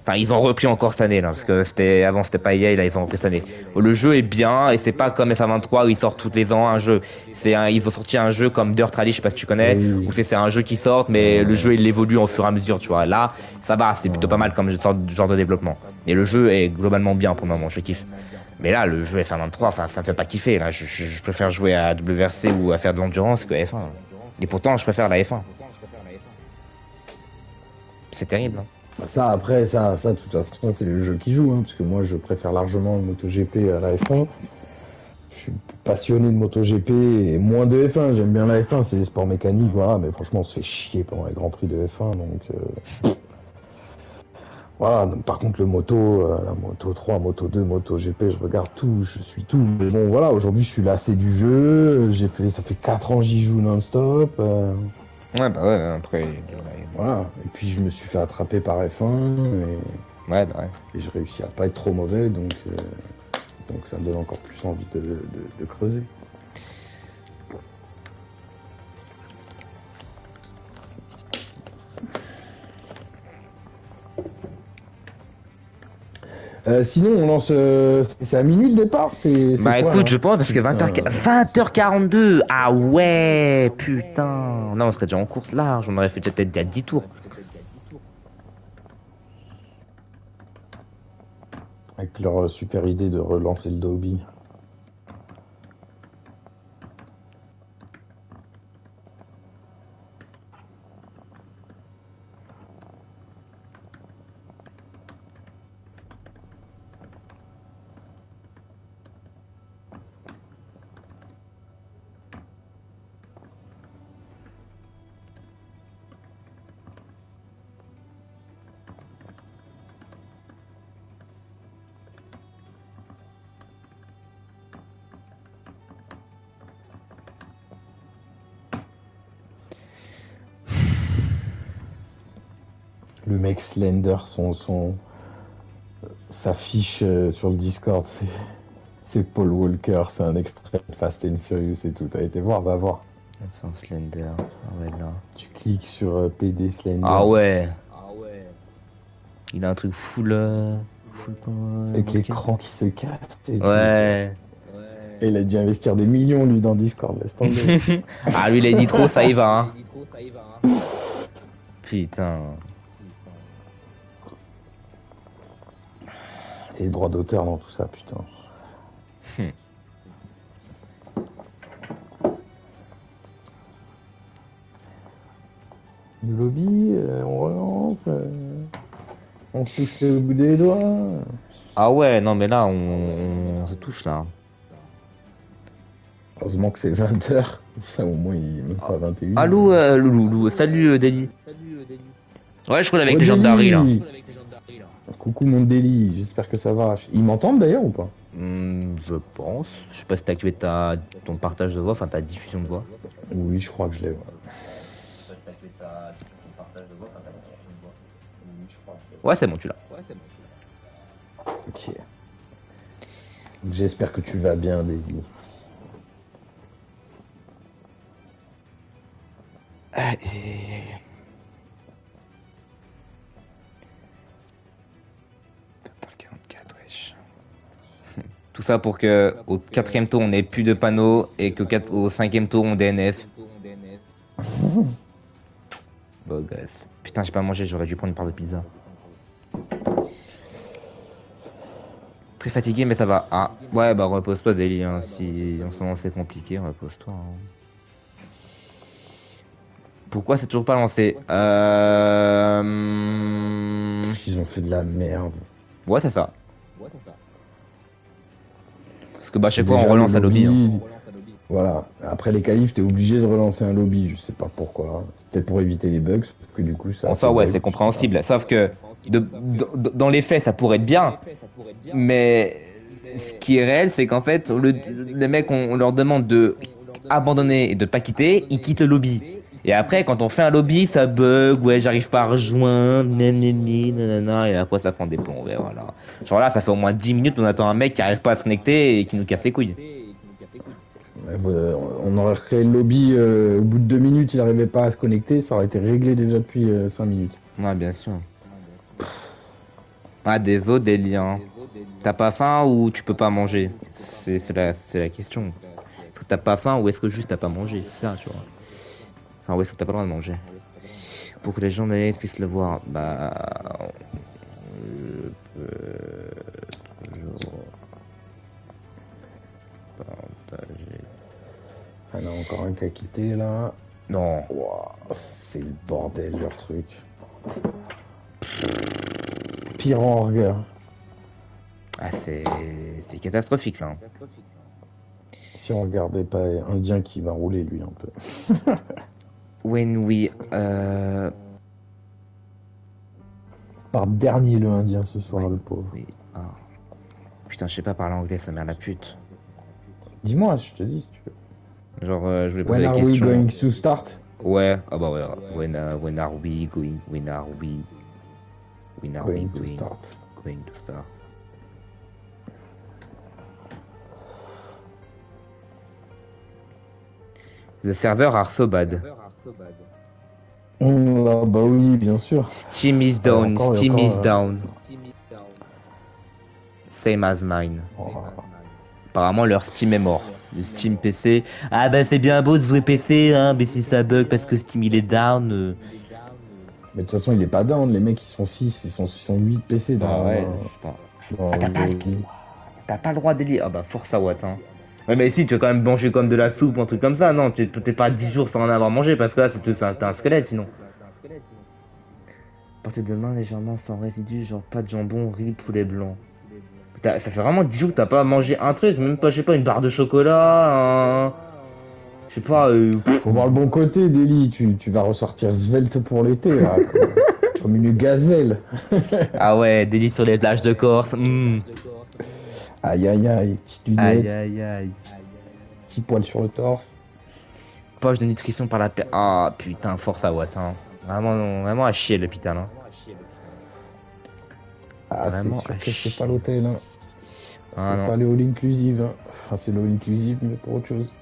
Enfin, ils ont repris encore cette année là, parce que c'était avant c'était pas EA, là ils ont repris cette année. Le jeu est bien et c'est pas comme FA23 où ils sortent tous les ans un jeu. C'est un, ils ont sorti un jeu comme Dirt Rally, je sais pas si tu connais, Oui, oui. où c'est c'est un jeu qui sort, mais le jeu il évolue au fur et à mesure, tu vois. Là, ça va, c'est plutôt pas mal comme genre, de développement. Et le jeu est globalement bien pour le moment, je kiffe. Mais là, le jeu F123, enfin, ça me fait pas kiffer. Là, je, je- je préfère jouer à WRC ou à faire de l'endurance que F1. Et pourtant, je préfère la F1. C'est terrible. hein. Bah, Ça, après, ça, ça, de toute façon, c'est le jeu qui joue, hein, parce que moi, je préfère largement le MotoGP à la F1. Je suis passionné de MotoGP et moins de F1. J'aime bien la F1, c'est des sports mécaniques, voilà, mais franchement, on se fait chier pendant les Grands Prix de F1, donc. euh, Voilà, par contre, le moto, euh, la moto 3, moto 2, moto GP, je regarde tout, je suis tout. Mais bon, voilà, aujourd'hui, je suis lassé du jeu. J'ai fait, ça fait 4 ans j'y joue non-stop. euh, Ouais, bah ouais, après. voilà. Et puis, je me suis fait attraper par F1 et. Ouais, bah ouais. et je réussis à pas être trop mauvais, donc, euh, donc ça me donne encore plus envie de, de- de creuser. Euh, sinon, on lance. euh, c'est à minuit le départ c'est, c'est Bah quoi, écoute, je pense parce que 20h... Putain. 20h42 Ah ouais Putain Non, on serait déjà en course large, on aurait fait peut-être déjà 10 tours. Avec leur euh, super idée de relancer le Dobby. Le mec Slender, son, son, sa fiche euh, sur le Discord, c'est, c'est Paul Walker, c'est un extrait de Fast and Furious et tout. T'as été voir, va voir. Sans Slender. Ah ouais, là. Tu cliques sur euh, PD Slender. Ah ouais Il a un truc full... euh, full Avec l'écran qui se casse. et tout. Ouais. Et il a dû investir des millions, lui, dans Discord, laisse tomber. ah lui, les nitro, ça y va, hein. Putain. Et le droit d'auteur dans tout ça, putain. Hmm. Le lobby, euh, on relance. euh, on se touche au bout des doigts. Ah ouais, non mais là, on, on se touche là. Heureusement que c'est 20h. Ça, au moins, il est même pas 21. Allô, euh, Loulou, Loulou, salut euh, Deli. Ouais, je roule avec Oh, les gens de Dari là. Coucou mon Deli, j'espère que ça va. Ils m'entendent d'ailleurs ou pas? Hmm, je pense. Je sais pas si t'as activé ta, ton partage de voix, enfin ta diffusion de voix. Oui, je crois que je l'ai. ouais. Ouais, c'est bon, tu l'as. Ok. J'espère que tu vas bien. Ah, et- Tout ça pour que au quatrième tour on ait plus de panneaux et que quatre- au cinquième tour on DNF. Beau gosse. Putain, j'ai pas mangé, j'aurais dû prendre une part de pizza. Très fatigué, mais ça va. Ah, ouais, bah repose-toi, Deli. Hein. Si en ce moment c'est compliqué, repose-toi. hein. Pourquoi c'est toujours pas lancé? Euh... Ils ont fait de la merde. Ouais, c'est ça. Parce que bah, C'est pas, on relance à lobby. hein. Voilà. Après les qualifs, t'es obligé de relancer un lobby. Je sais pas pourquoi. C'est peut-être pour éviter les bugs. Parce que du coup, ça. En soi, ouais, c'est compréhensible. Sauf que de- de- dans les faits, ça pourrait être bien. Mais ce qui est réel, c'est qu'en fait, le- les mecs, on, on leur demande de abandonner et de pas quitter, ils quittent le lobby. Et après, quand on fait un lobby, ça bug, ouais, j'arrive pas à rejoindre, nanani, nanana, et après ça prend des plombs, ouais, voilà. Genre là, ça fait au moins 10 minutes, on attend un mec qui arrive pas à se connecter et qui nous casse les couilles. Voilà, On aurait recréé le lobby. euh, au bout de deux minutes, il arrivait pas à se connecter. Ça aurait été réglé déjà depuis euh, cinq minutes. Ouais, bien sûr. Ah, des os, des liens. T'as pas faim ou tu peux pas manger? C'est la, c'est la question. Est-ce que t'as pas faim ou est-ce que juste t'as pas mangé? C'est ça, tu vois. Enfin, ou est-ce que t'as pas le droit de manger Pour que les gens de la puissent le voir, bah. Je peux toujours partager. Ah non, encore un qui a quitté là. Non. C'est le bordel leur truc. Pire en regard. Ah, c'est c'est catastrophique là. Si on regardait pas Indien qui va rouler lui un peu. When we. Euh... Par dernier le Indien ce soir, Ouais. le pauvre. Oui. Ah. Putain, je sais pas parler anglais, ça mère la pute. Dis-moi, je te dis si tu veux. Genre, euh, je voulais poser When la are we question. going to start? Ouais, ah bah ouais. When, uh, when are we going? When are we? When are Going we to going? start. Going to start? The server are so bad. Mm, ah bah oui, bien sûr. Steam is down. encore et Steam encore, is euh. down. Same as mine. Oh, Apparemment, leur Steam est mort. Le Steam PC. Ah bah c'est bien beau de jouer PC, hein, mais si ça bug parce que Steam il est down. euh. Mais de toute façon, il est pas down. Les mecs, ils sont 6, ils sont, ils sont 8 PC dans, Ah ouais, Ah, t'as pas le- le T'as pas le droit d'élire. Ah bah force à Watt, hein. Ouais, mais si, tu vas quand même manger comme de la soupe ou un truc comme ça. Non, tu t'es pas 10 jours sans en avoir mangé parce que là, c'est un, c'est un squelette sinon. Portez de main légèrement sans résidus, genre pas de jambon, riz, poulet blanc. Ça fait vraiment 10 jours que t'as pas mangé un truc, même pas, je sais pas, une barre de chocolat, un... Je sais pas, euh... Faut voir le bon côté, Deli. Tu, tu vas ressortir svelte pour l'été, là, comme, une gazelle. Ah ouais, délice sur les plages de Corse. hmm. Aïe aïe aïe, petite lunette, Aïe aïe aïe. petit poil sur le torse. Poche de nutrition par la paix. Ah putain, force à Watt, hein. Vraiment, vraiment à chier l'hôpital, hein. Ah, c'est Vraiment sûr que c'est pas l'hôtel. Hein. Ah, c'est pas le all inclusive. Hein. Enfin, c'est le all inclusive, mais pour autre chose.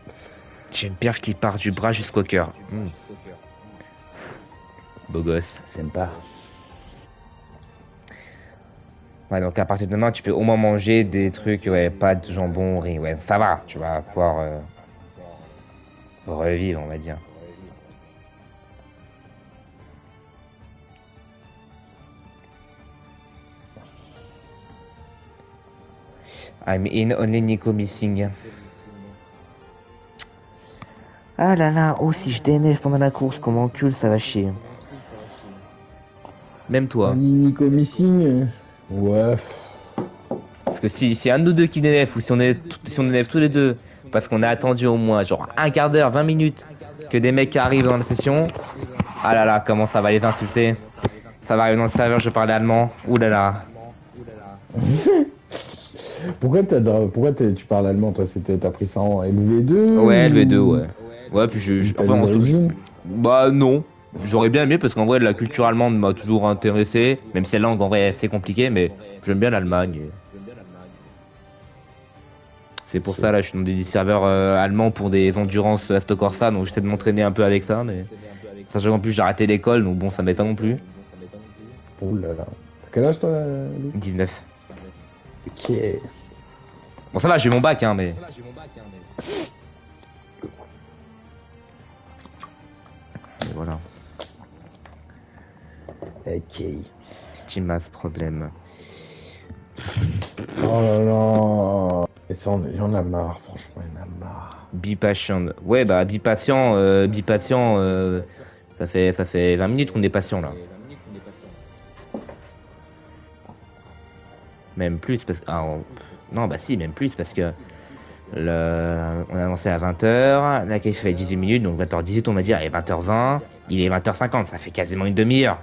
J'ai une perche qui part du bras jusqu'au cœur. Hmm. Beau gosse. Sympa. Ouais, donc à partir de demain, tu peux au moins manger des trucs, ouais, pâtes, jambon, riz. Ouais, ça va, tu vas pouvoir euh, revivre, on va dire. I'm in only Nico missing. Ah là là, oh si je DNF pendant la course, comment cul ça va chier. Même toi. Nico missing. Ouais. Parce que si, si un de nous deux qui DNF ou si on est si on DNF tous les deux parce qu'on a attendu au moins genre un quart d'heure, 20 minutes que des mecs arrivent dans la session, ah là là, comment ça va les insulter? Ça va arriver dans le serveur, je parle allemand. Ouh là là. Pourquoi, t'as, pourquoi tu parles allemand, toi? C'était, T'as pris ça en LV2 Ouais, ou- LV2, ouais. Ouais, puis je. je- enfin, origines Bah non. J'aurais bien aimé parce qu'en vrai la culture allemande m'a toujours intéressé, même si la langue en vrai c'est compliqué, mais j'aime bien l'Allemagne. C'est pour ça là je suis dans des serveurs euh, allemands pour des endurances Aston Corsa, donc j'essaie de m'entraîner un peu avec ça, mais sachant qu'en plus j'ai arrêté l'école, donc bon ça m'aide pas non plus. Ouh là là. T'as quel âge, toi Lou 19. Ok. Bon, ça va, j'ai mon bac, hein, mais. Et voilà. Ok. Steam a ce problème. Oh là là. Et ça, on- il y en a marre, franchement, il y en a marre. Bipatient. Ouais, bah, bipatient, euh, bipatient, euh, ça fait, ça fait 20 minutes qu'on est patient, là. Même plus, parce que. ah, on- Non, bah si, même plus, parce que. Le... On a lancé à 20h, la qualif fait 18 minutes, donc 20h18, on va dire, et 20h20, il est 20h50, ça fait quasiment une demi-heure.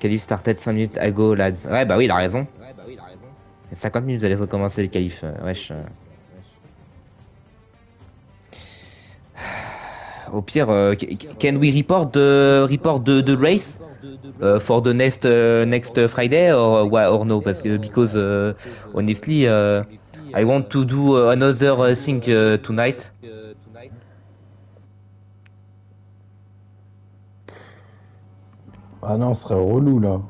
Qualif started 5 minutes ago, lads. Ouais, bah oui, il a raison. 50 minutes, vous allez recommencer le qualif, euh, wesh. euh. Au pire, euh, can we report the report the, the race uh, for the next uh, next Friday or why or no? Parce que because uh, honestly, uh, I want to do uh, another uh, thing uh, tonight. Ah non, ce serait relou là.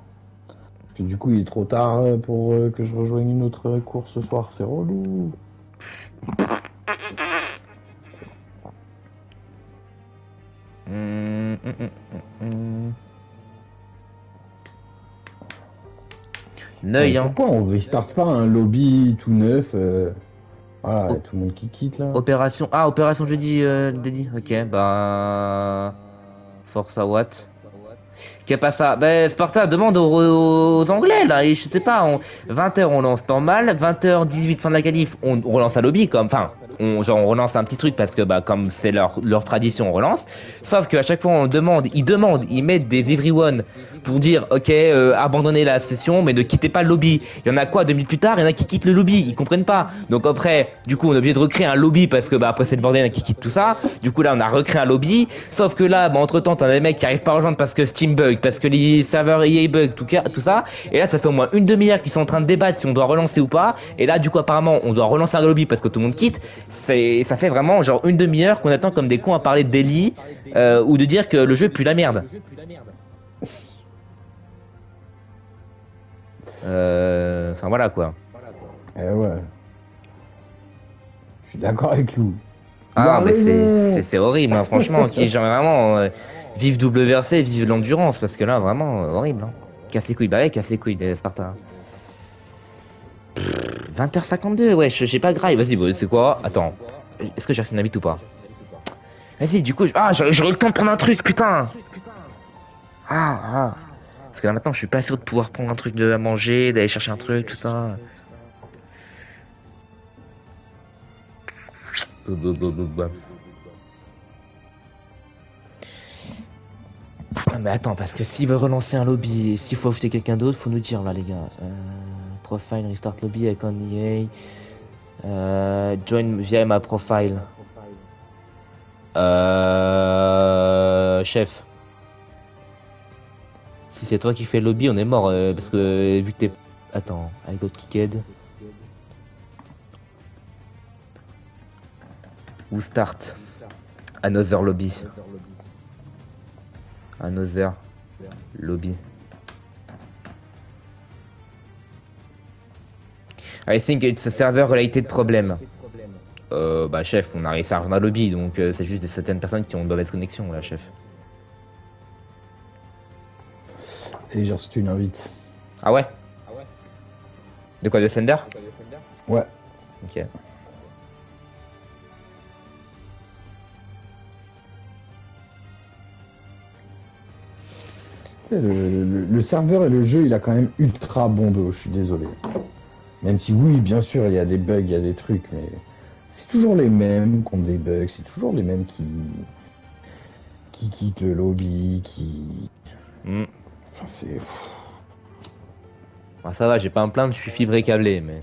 Parce que du coup, il est trop tard euh, pour euh, que je rejoigne une autre euh, course ce soir, c'est relou. Mm, mm, mm, mm, mm. Neuil, hein. Pourquoi on restart pas un lobby tout neuf euh, Voilà, Oh. tout le monde qui quitte là. Opération. Ah, opération jeudi, euh, Denis. Ok, bah. Force à Watt. Qu'est pas ça Ben, Sparta demande aux, aux Anglais, là. Et je sais pas, on... 20h on lance normal, 20h18 fin de la qualif, on, on relance à lobby, comme. Enfin, on, genre, on relance un petit truc parce que, bah, comme c'est leur, leur tradition, on relance. Sauf qu'à chaque fois, on demande, ils demandent, ils mettent des everyone pour dire, ok, euh, abandonnez la session, mais ne quittez pas le lobby. Il y en a quoi, deux minutes plus tard, il y en a qui quittent le lobby, ils comprennent pas. Donc après, du coup, on est obligé de recréer un lobby parce que, bah, après c'est le bordel, il y en a qui quittent tout ça. Du coup, là, on a recréé un lobby. Sauf que là, bah, entre temps, t'as des mecs qui arrivent pas à rejoindre parce que Steam bug, parce que les serveurs EA bug, tout, tout ça. Et là, ça fait au moins une demi-heure qu'ils sont en train de débattre si on doit relancer ou pas. Et là, du coup, apparemment, on doit relancer un lobby parce que tout le monde quitte. C'est, ça fait vraiment genre une demi-heure qu'on attend comme des cons à parler de daily, euh, ou de dire que le jeu pue la merde. Euh, Enfin voilà quoi. Eh ouais. Je suis d'accord avec Lou. Ah mais c'est raison. c'est- c'est horrible, hein, franchement. Qui genre vraiment euh, vive WRC, vive l'endurance, parce que là vraiment euh, horrible. Hein. Casse les couilles, bah ouais, casse les couilles de Sparta. Pff, 20h52, ouais, je sais pas grave. Vas-y, c'est quoi? Attends, est-ce que j'ai reçu une invite ou pas? Vas-y, du coup, ah, j'aurais le temps de prendre un truc, putain. Ah, ah. Parce que là maintenant, je suis pas sûr de pouvoir prendre un truc de à manger, d'aller chercher un truc, tout ça. Ah mais attends, parce que s'il veut relancer un lobby, s'il faut ajouter quelqu'un d'autre, faut nous dire là les gars. Euh, profile, restart lobby avec on EA. Euh, join via ma profile. Euh, chef. Si c'est toi qui fais lobby, on est mort. euh, parce que euh, vu que t'es... Attends, I got kicked. Ou start. Another lobby. Another lobby. I think it's a server related problem. Euh, bah chef, on a réussi à rejoindre un lobby, donc euh, c'est juste des certaines personnes qui ont une mauvaise connexion là, chef. Et j'ai reçu une invite. Ah ouais? De quoi, de Slender Ouais. Ok. Le serveur et le jeu, il a quand même ultra bon dos, je suis désolé. Même si oui, bien sûr, il y a des bugs, il y a des trucs, mais c'est toujours les mêmes qui ont des bugs, c'est toujours les mêmes qui qui quittent le lobby, qui... Hmm. Enfin, c'est... Ah, ça va, j'ai pas à me plaindre, je suis fibré câblé, mais...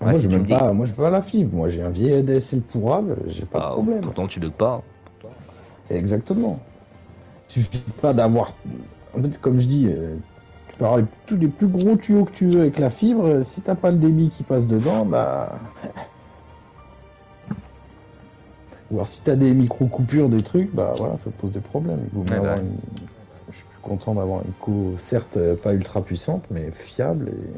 moi, si j'ai pas, moi, j'ai pas la fibre, moi, j'ai un vieil ADSL pourrable, j'ai pas de Ah, problème. pourtant tu bugs pas. Exactement. Il suffit pas d'avoir. En fait, comme je dis, euh, tu peux avoir les, tous les plus gros tuyaux que tu veux avec la fibre, euh, si t'as pas le débit qui passe dedans, bah. Ou alors si t'as des micro-coupures, des trucs, bah voilà, ça te pose des problèmes. Eh ben. Je suis plus content d'avoir une co, certes euh, pas ultra puissante, mais fiable et.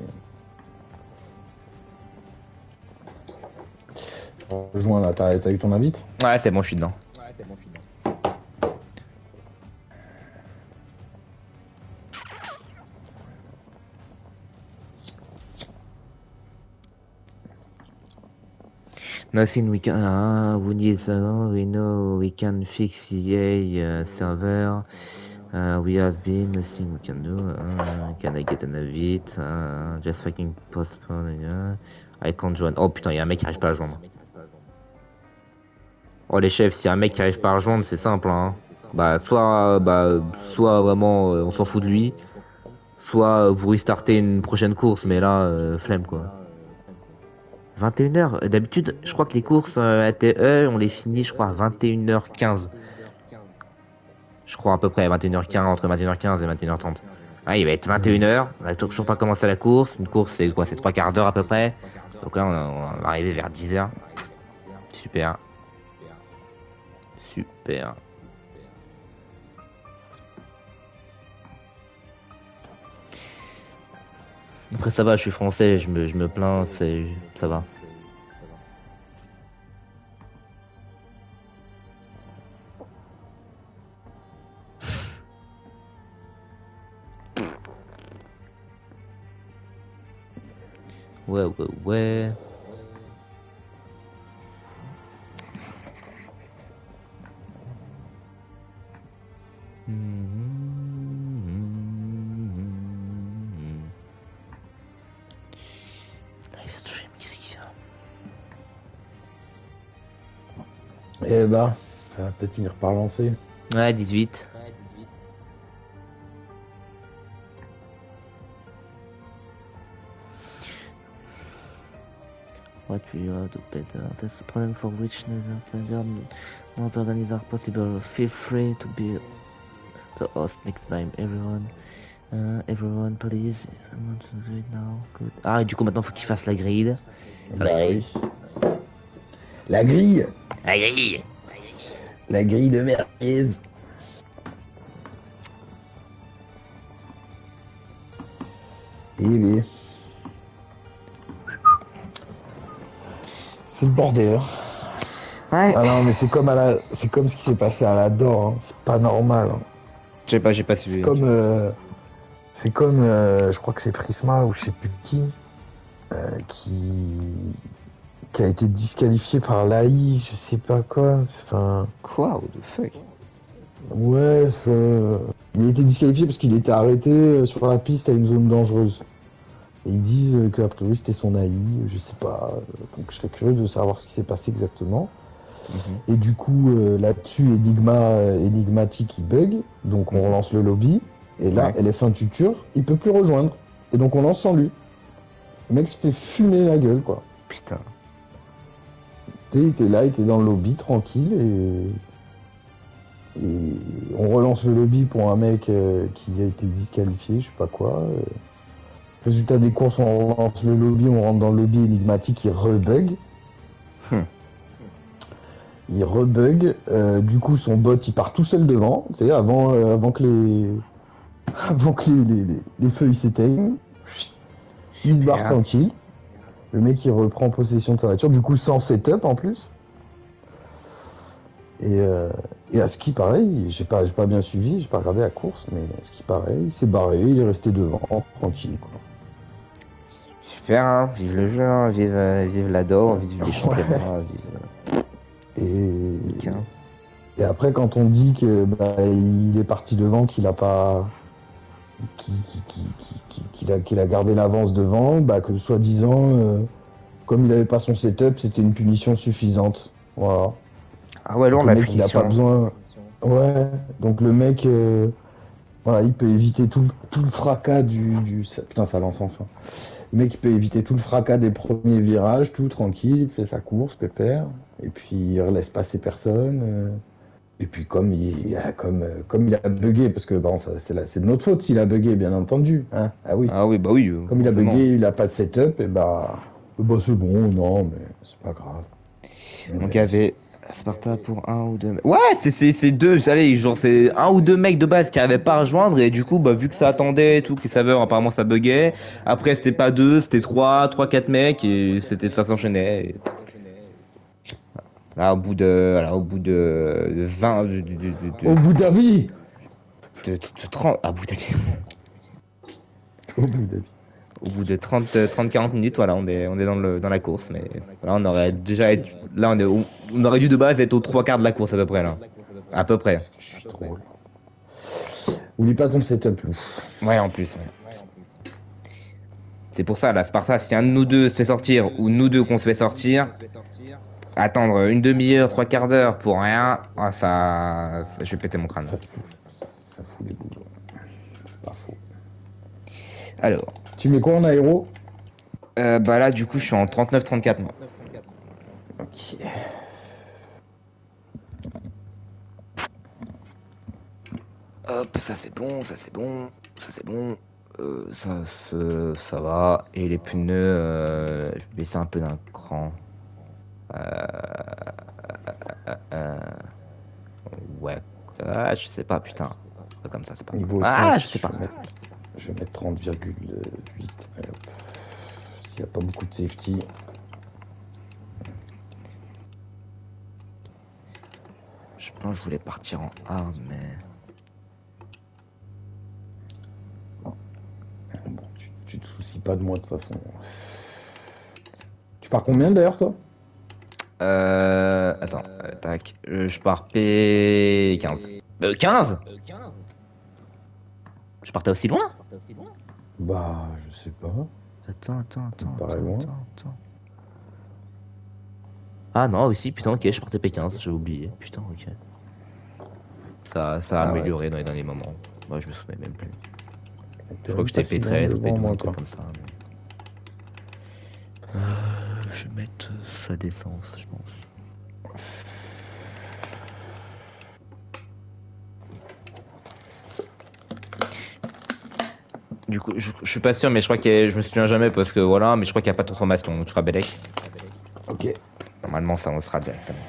Là, t'as eu ton invite? Ouais, c'est bon, je suis dedans. Ouais, c'est bon, je suis Nothing we can. Ah, we need uh, we know we can fix EA uh, server. Uh, we have been nothing we can do. Uh, can I get an invite? Uh, just fucking postpone. I can't join. Oh putain, y a un mec qui arrive pas à joindre. Oh les chefs, si un mec qui arrive pas à rejoindre, c'est simple. Hein. Bah soit, bah, soit vraiment euh, on s'en fout de lui, soit vous restartez une prochaine course, mais là, euh, flemme quoi. 21h, d'habitude, je crois que les courses euh, ATE, on les finit, je crois, à 21h15. Je crois à peu près, 21h15, entre 21h15 et 21h30. Ah, il va être 21h, on a toujours pas commencé la course. Une course, c'est quoi C'est trois quarts d'heure à peu près. Donc là, on va arriver vers 10h. Super. Super. Après ça va, je suis français, je me, je me plains, c'est ça va. Ouais, ouais, ouais. Live Eh bah, ça va peut-être finir par lancer. Ouais, 18. What we have to better. That's the problem for which neither not organized are possible. Feel free to be the host next time, everyone. Uh, everyone, please. I want to do it now. Good. Ah, et du coup, maintenant, faut qu'il fasse la grille. Bah oui. La grille La grille La grille de merguez Eh oui. C'est le bordel. hein. Ouais. Ah non, mais c'est comme à la, c'est comme ce qui s'est passé à la DOR. hein. C'est pas normal. hein. Je sais pas, j'ai pas C'est suivi. comme, euh, c'est comme, euh, je crois que c'est Prisma ou je sais plus qui, euh, qui, qui a été disqualifié par l'AI, je sais pas quoi. c'est- Enfin, Quoi What the fuck? Ouais, c'est- il a été disqualifié parce qu'il était arrêté euh, sur la piste à une zone dangereuse. Et ils disent euh, que a priori c'était son AI, je sais pas. euh, Donc je serais curieux de savoir ce qui s'est passé exactement. Mhm. Et du coup, là-dessus, Enigma, Enigmatic, il bug. Donc on relance le lobby. Et là, Ouais. LF1 tuture, il peut plus rejoindre. Et donc on lance sans lui. Le mec se fait fumer la gueule, quoi. Putain. Il était là, il était dans le lobby, tranquille. Et, et on relance le lobby pour un mec euh, qui a été disqualifié, je sais pas quoi. euh. Résultat des courses, on relance le lobby, on rentre dans le lobby énigmatique, il rebug. Hmm. Il rebug. euh, du coup, son bot, il part tout seul devant. Sais, avant, avant que les, avant que les, les, les- les feux ils s'éteignent. Il se barre tranquille. Le mec, il reprend possession de sa voiture. Du coup, sans setup en plus. Et, euh, et à ce qui paraît, j'ai pas, pas bien suivi, j'ai pas regardé la course, mais à ce qui paraît, il s'est barré, il est resté devant, tranquille. Quoi. Super, hein. vive le jeu, hein. vive, euh, vive l'adore, vive les championnats, vive. Et, et après, quand on dit que bah, il est parti devant, qu'il a pas, qu'il a, gardé l'avance devant, bah que soi-disant, euh, comme il avait pas son setup, c'était une punition suffisante. Voilà. Ah ouais, le la mec, il a punition. pas besoin. Ouais. Donc le mec, euh, voilà, il peut éviter tout, le- tout le fracas du, putain, ça lance enfin. Le mec, il peut éviter tout le fracas des premiers virages, tout tranquille, il fait sa course, pépère, et puis il laisse passer personne. euh. Et puis comme il, a- comme, euh, comme il a bugué, parce que bon, c'est de notre faute s'il a bugué, bien entendu. Hein ah oui. Ah oui, bah oui. euh, Comme il a bugué, il a pas de setup, et bah, bah c'est bon, non, mais c'est pas grave. Donc il y avait Sparta pour un ou deux. Ouais, c'est deux. Allez, genre c'est un ou deux mecs de base qui arrivaient pas à rejoindre et du coup bah vu que ça attendait et tout, que les serveurs apparemment ça buguait. Après c'était pas deux, c'était trois, trois quatre mecs et c'était ça s'enchaînait. et- Là, au bout de, voilà, au bout de, de 20, de, de, Au bout Dhabi de- de 30, à bout Dhabi. Au bout Dhabi. au bout de 30, 30-40 minutes, voilà, on est, on est dans, le, dans la course. Mais là, on aurait déjà là, on, est, au- on aurait dû de base être aux trois quarts de la course à peu près là. À peu près. Drôle. Oublie pas ton setup, Lou. Ouais, en plus. ouais. C'est pour ça, là, Sparta, si un de nous deux se fait sortir ou nous deux qu'on se fait sortir, attendre une demi-heure, trois quarts d'heure pour rien, ah, ça, ça- je vais péter mon crâne. Ça fout, ça fout les boules. C'est pas faux. Alors, Tu mets quoi en aéro? Euh, bah là, du coup, je suis en 39-34 moi. Ok. Hop, ça c'est bon, ça c'est bon, ça c'est bon. Euh, ça, se- ça va. Et les pneus, euh, je vais baisser un peu d'un cran. Euh, ouais. Ah, je sais pas, putain. Comme ça, c'est pas. Niveau Ah, essence, je sais pas. vais mettre, je vais mettre 30,8. Allez, hop. S'il n'y a pas beaucoup de safety. Je pense que je voulais partir en hard, mais. Bon, tu, tu te soucies pas de moi de toute façon. Tu pars combien d'ailleurs toi? Euh. Attends, tac. Euh, je pars P15. Euh, 15 Je partais aussi loin? Bah, je sais pas. Attends, attends, attends. attends, loin. attends, attends. Ah non, aussi, putain, ok, je partais P15, j'avais oublié. Putain, ok. Ça, ça a Ah ouais. amélioré dans les derniers moments. Moi, je me souvenais même plus. Je crois que j'étais même pas si P13 loin ou devant P12, moi, un truc comme ça. mais- je vais mettre euh, sa décence, je pense. Du coup, je, je suis pas sûr, mais je crois que je me souviens jamais parce que voilà, mais je crois qu'il n'y a pas de transformation, donc tu seras Belek. Ok. Normalement, ça on sera directement.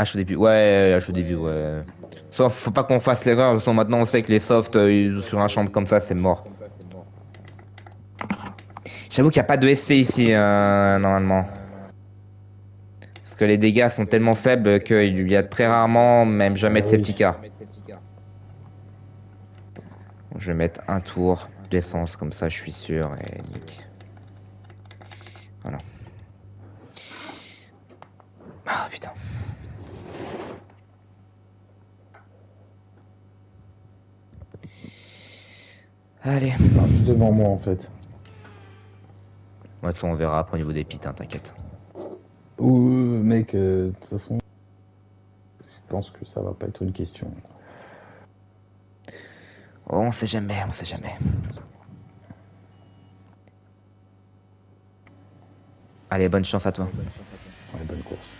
H au début, ouais, H au début, ouais. Sauf, faut pas qu'on fasse l'erreur, parce que maintenant on sait que les softs euh, sur un champ comme ça, c'est mort. J'avoue qu'il n'y a pas de SC ici, euh, normalement. Parce que les dégâts sont tellement faibles qu'il y a très rarement, même jamais de Ah car. Je vais mettre un tour d'essence, comme ça je suis sûr et nick. Voilà. Ah putain. Allez. Non, juste devant moi en fait. Moi, de toute façon, on verra après au niveau des pits, hein, t'inquiète. Ouh, mec, euh, de toute façon, je pense que ça va pas être une question. Oh, on sait jamais, on sait jamais. Allez, bonne chance à toi. Ouais, bonne course.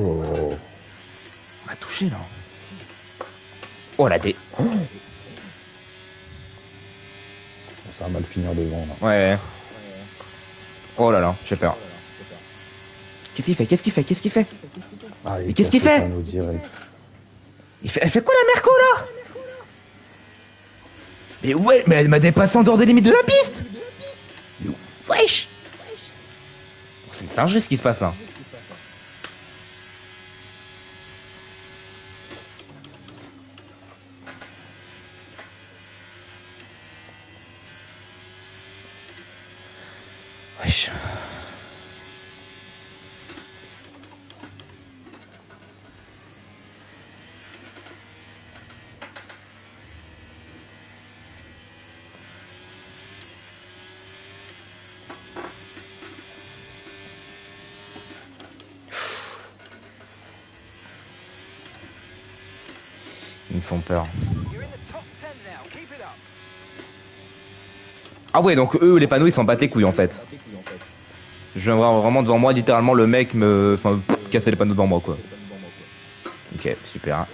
Oh, On m'a touché là. Oh la dé. ça va mal finir devant là. Ouais. Oh là là, j'ai peur. Qu'est-ce qu'il fait? Qu'est-ce qu'il fait? Qu'est-ce qu'il fait? Ah, Mais qu'est-ce qu'il fait? Il fait, Elle fait quoi la Merco là? Mais ouais, mais elle m'a dépassé en dehors des limites de la piste Wesh C'est une singerie ce qui se passe là. Wesh. me font peur. You're in the top 10 now. Keep it Ah ouais, donc eux, les panneaux, ils s'en battent les couilles en fait. Je viens voir vraiment devant moi, littéralement, le mec me. Enfin, casser les panneaux devant moi quoi. Ok, super.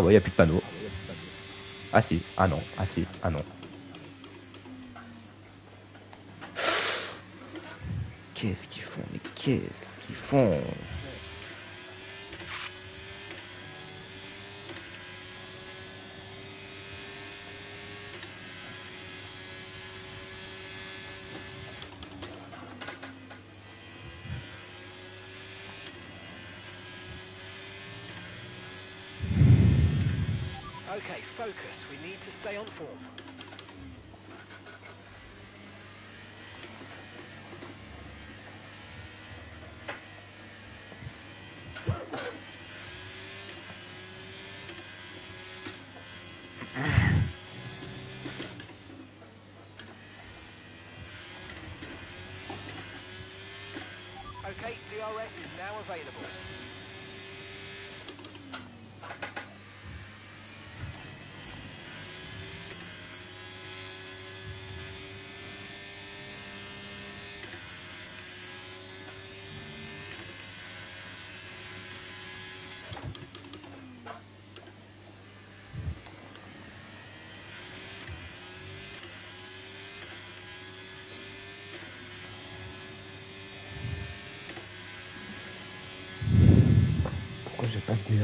Ah ouais, y a plus de panneaux. Ah si, ah non, ah si, ah non. Qu'est-ce qu'ils font Mais qu'est-ce qu'ils font? Pourquoi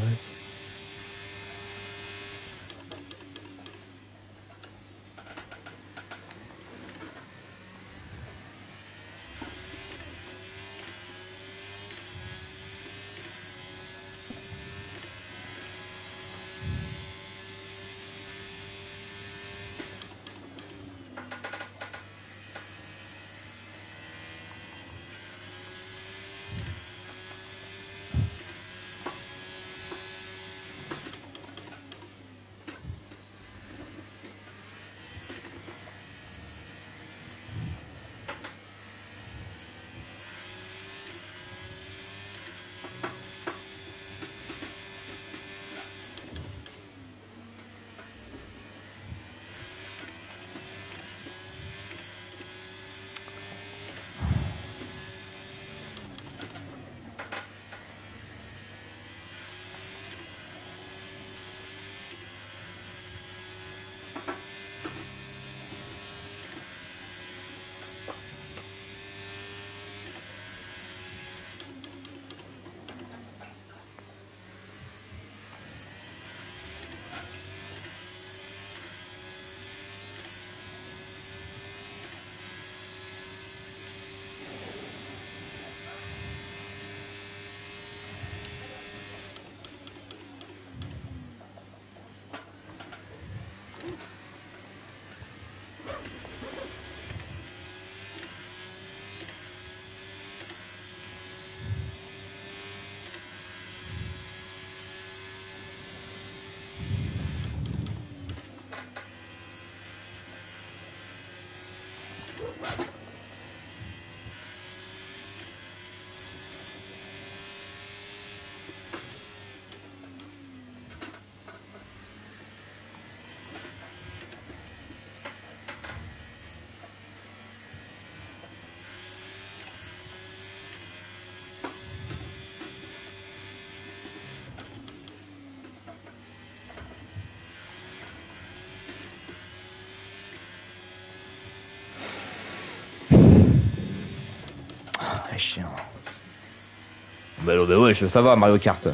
Bah, bah ouais, ça va, Mario Kart.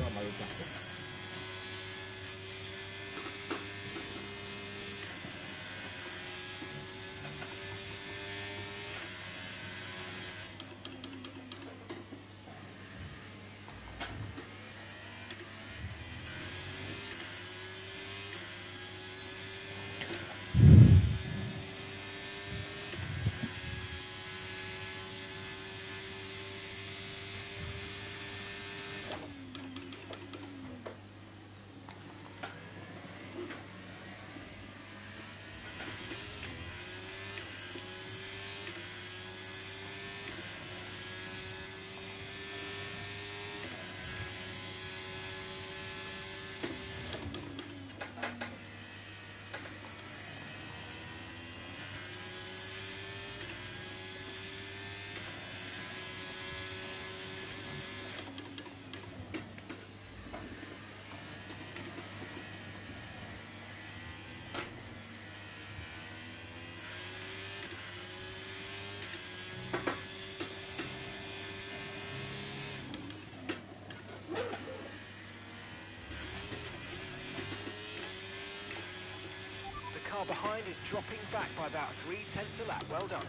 Car behind is dropping back by about three tenths a lap. Well done.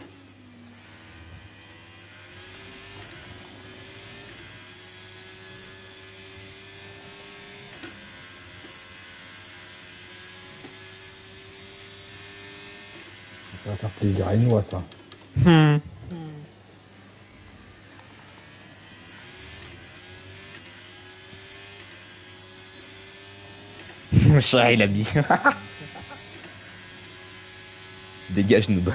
Ça va faire plaisir à Enoua, ça. Hmm. Mon chat, il a mis. Dégage, noob.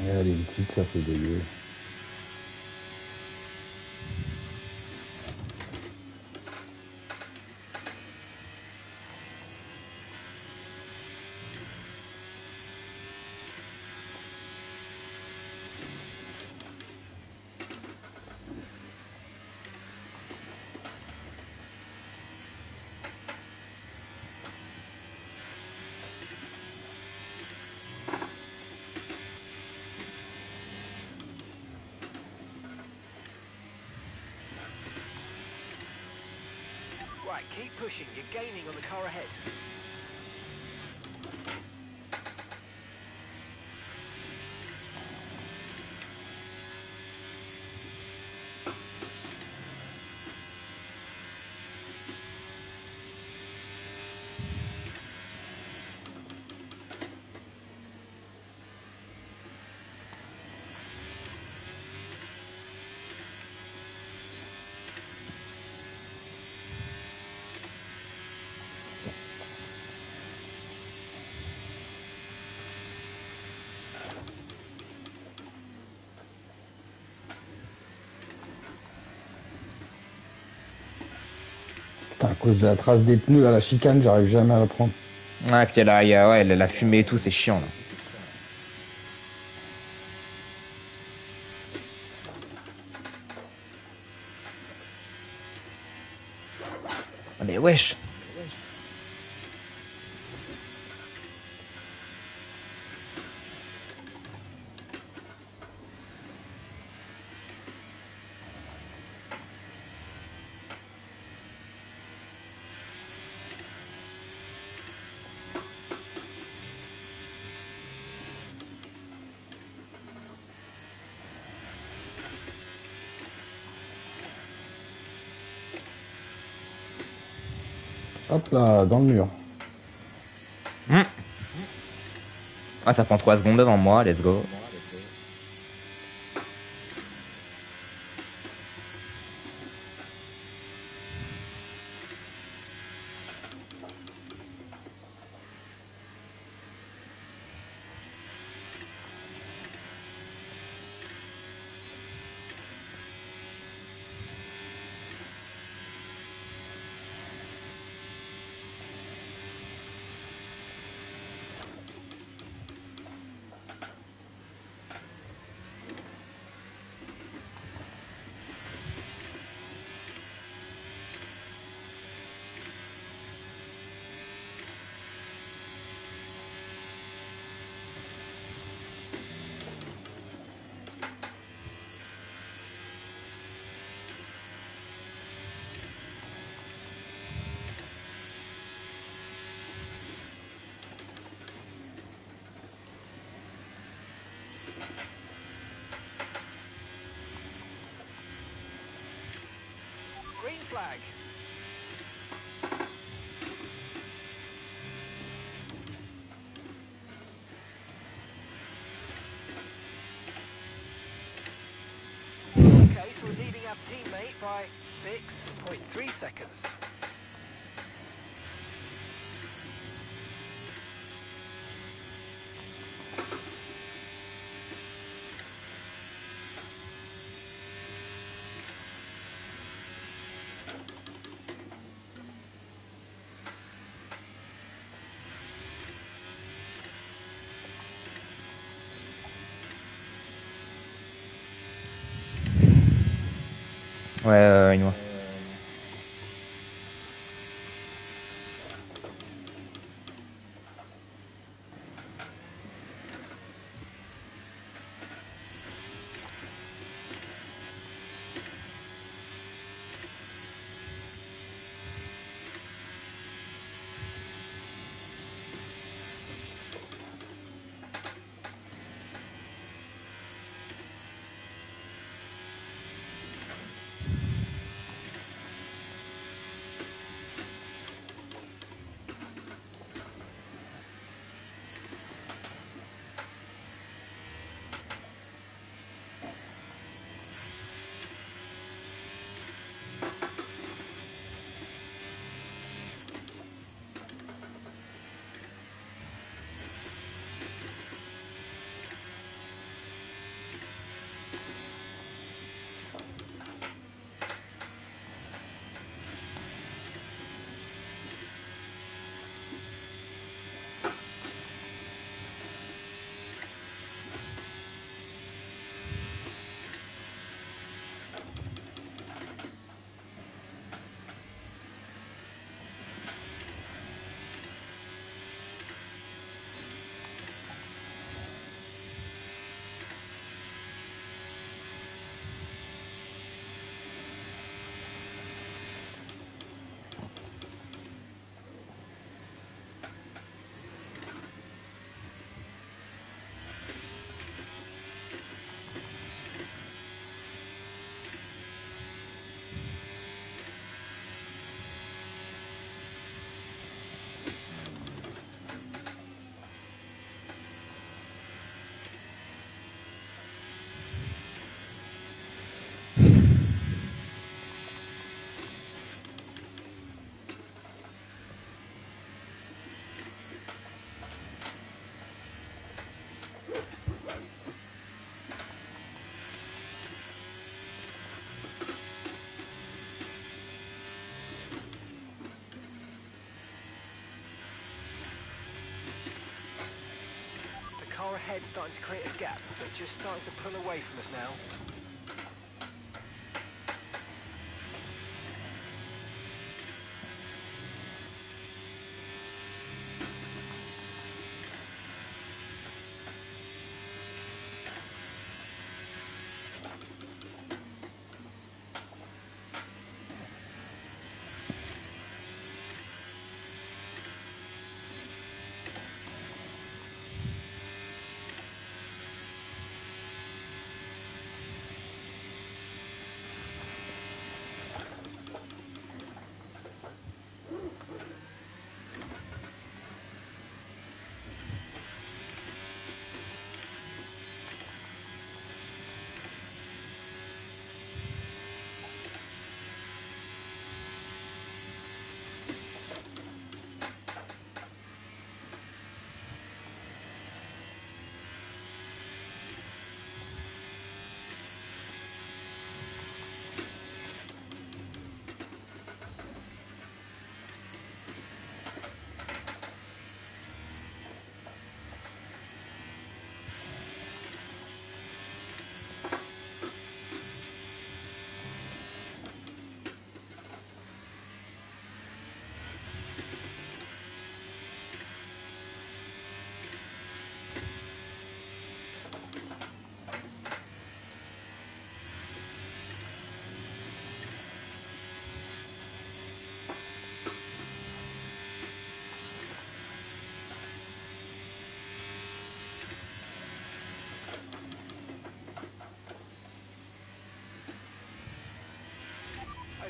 Et les liquides, ça fait dégueu. Gaining on the car ahead. Cause de la trace des pneus à la chicane, j'arrive jamais à la prendre. Ouais, puis là, il a ouais, la fumée et tout, c'est chiant là. Ah, Mais wesh Hop là, dans le mur. Ah, ça prend 3 secondes devant moi, let's go. Seconds. Ouais. Far ahead starting to create a gap. They're just starting to pull away from us now.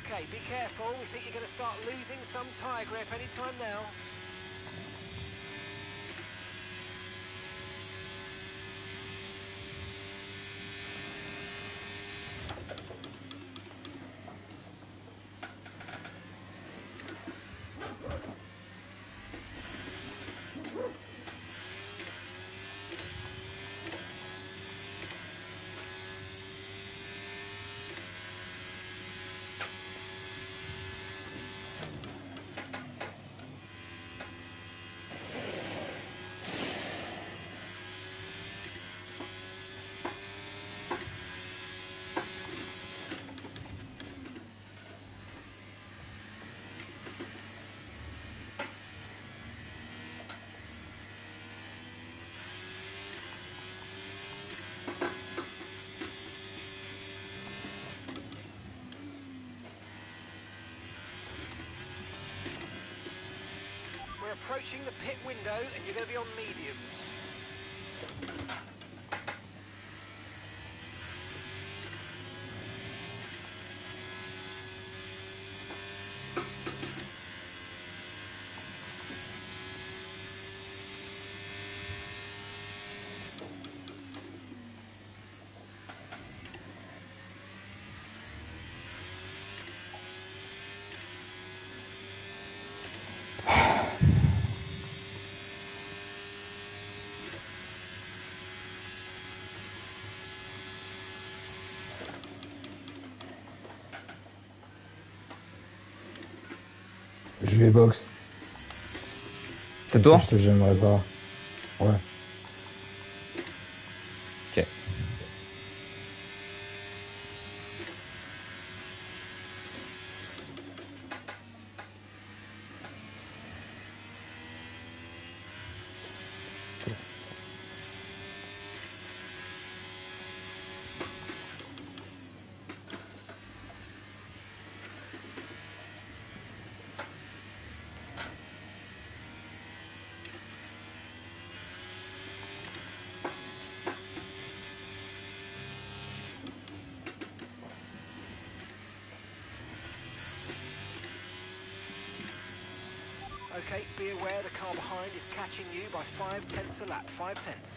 Okay, be careful. We think you're going to start losing some tyre grip anytime now. Approaching the pit window and you're going to be on mediums. Je vais box. C'est toi Je te gênerai pas. Ouais. tenths a lap, five tenths.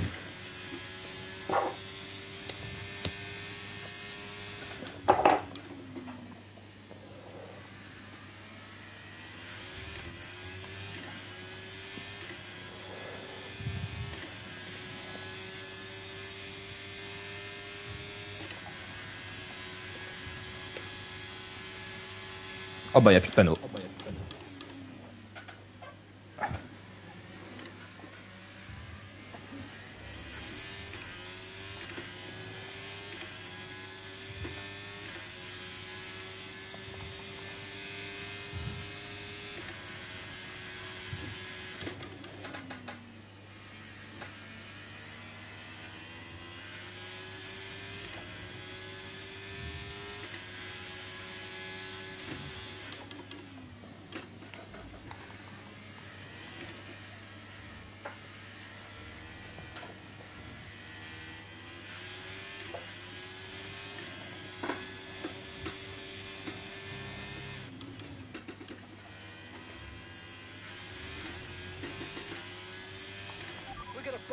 Oh bah y a plus de panneau.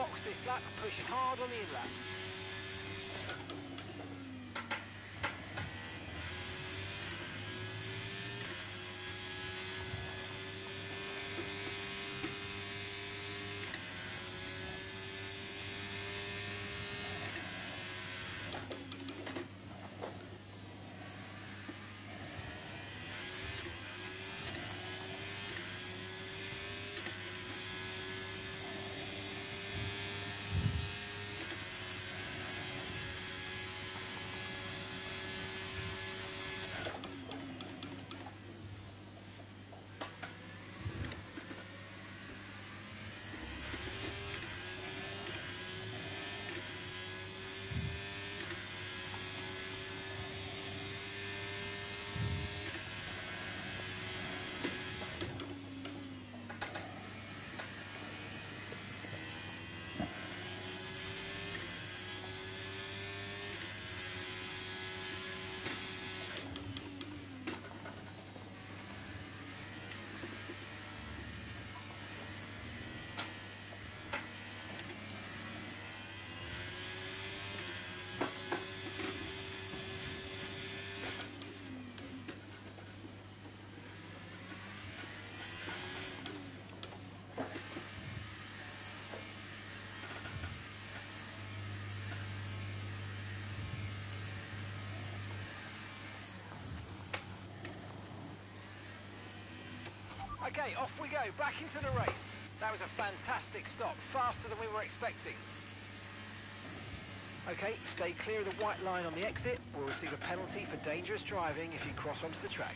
Box this lap push hard on the inlap. Okay, off we go, back into the race. That was a fantastic stop, faster than we were expecting. Okay, stay clear of the white line on the exit. We'll receive a penalty for dangerous driving if you cross onto the track.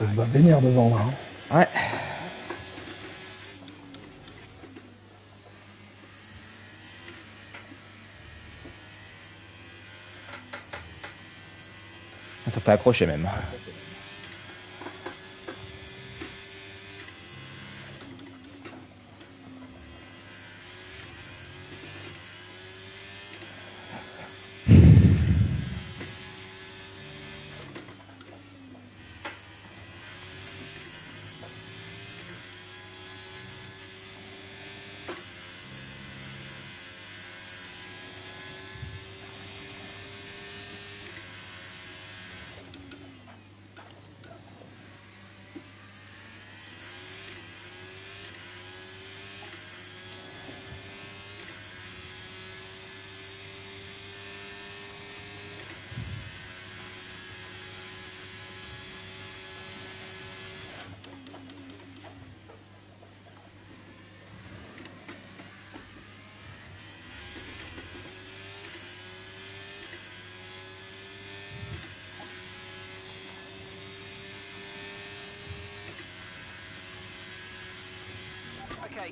Ça se bat vénère devant là. hein. Ouais. Ça s'est accroché même.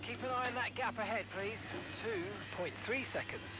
Keep an eye on that gap ahead, please. 2.3 seconds.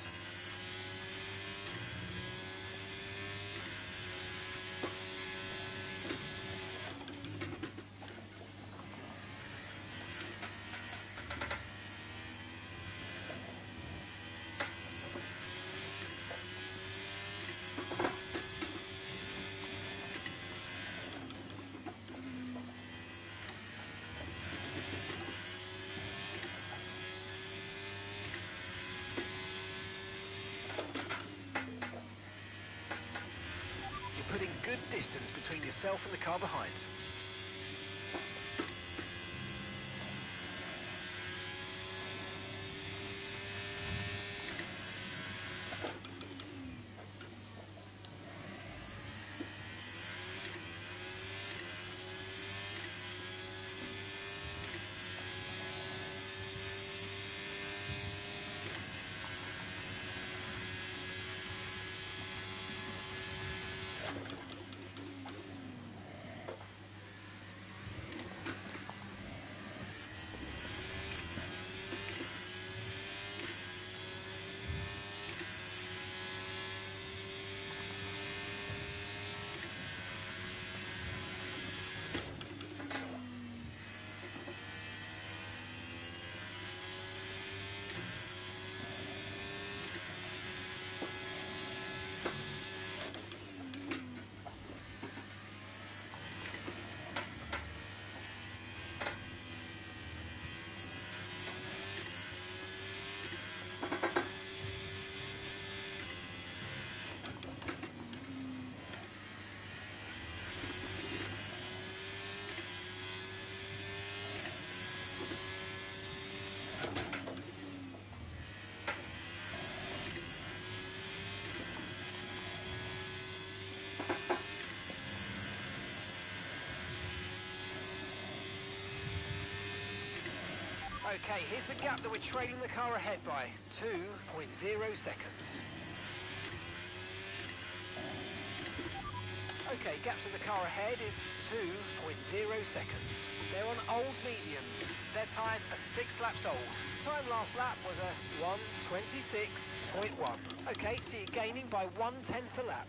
Okay, here's the gap that we're trailing the car ahead by. 2.0 seconds. Okay, gap to the car ahead is 2.0 seconds. They're on old mediums. Their tyres are six laps old. Time last lap was a 126.1. Okay, so you're gaining by one tenth a lap.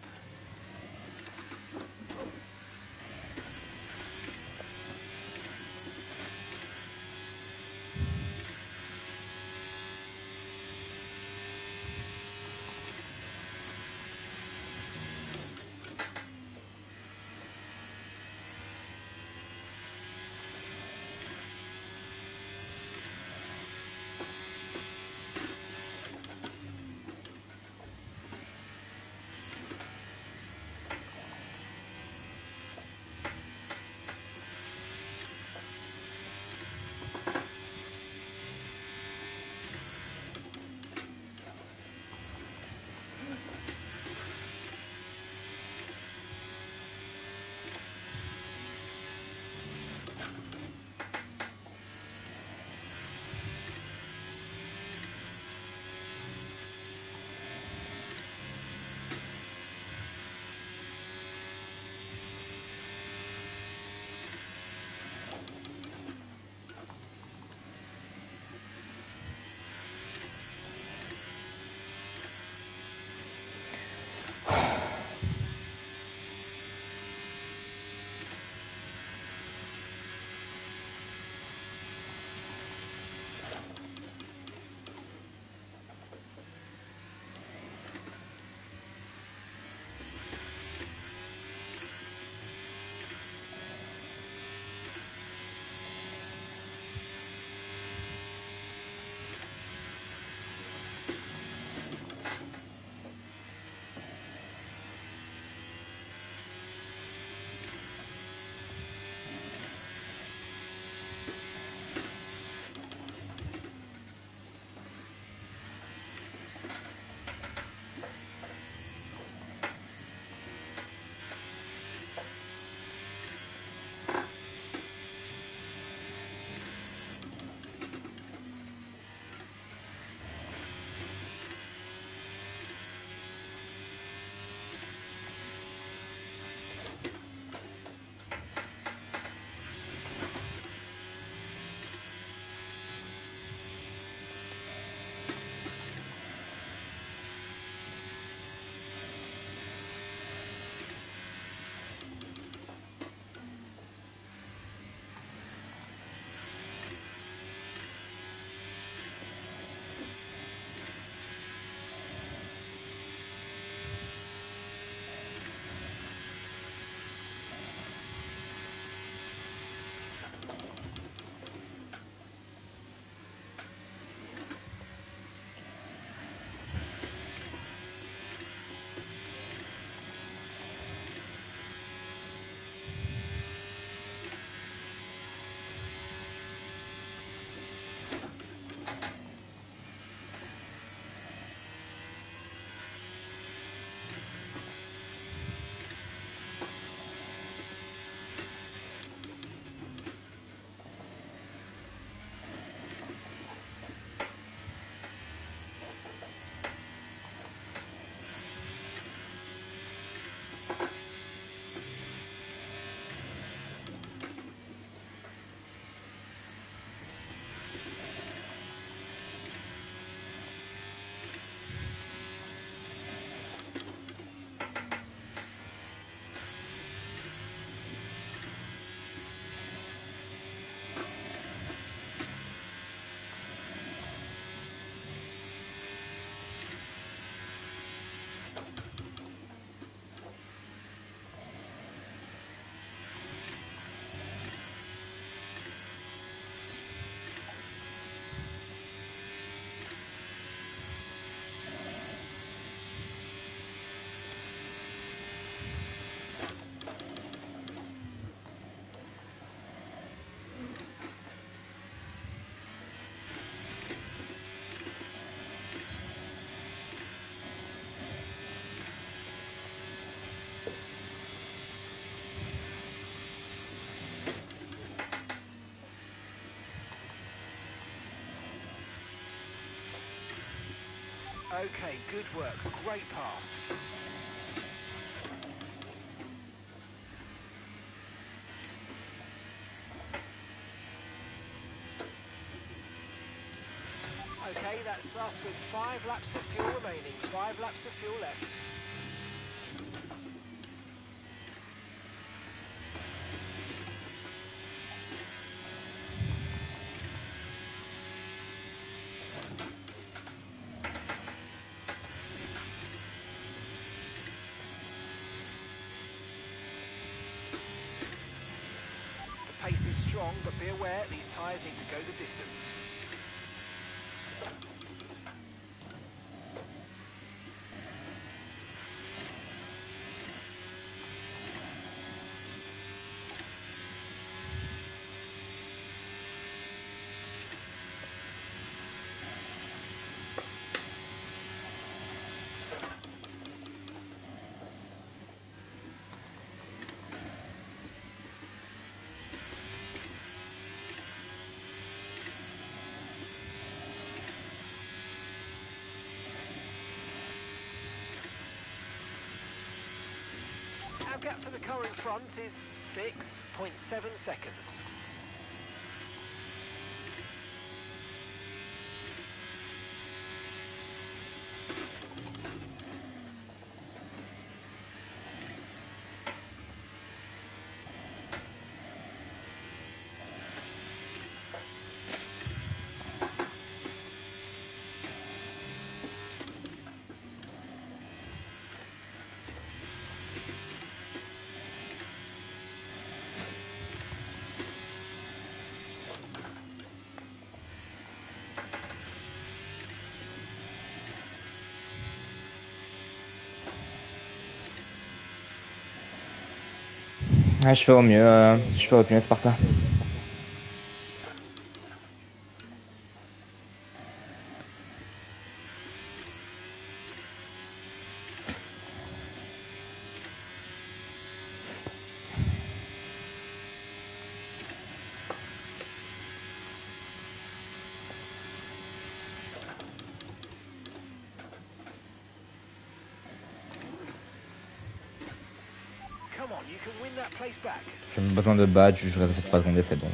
Okay, good work. Great pass. Okay, that's us with five laps of fuel remaining. Five laps of fuel left. The pace is strong, but be aware these tyres need to go the distance. Gap to the in front is 6.7 seconds. Je fais au mieux, euh, je fais au mieux Sparta. Come on, you can win that place back. J'ai même de badge, je reste pas secondes, c'est bon.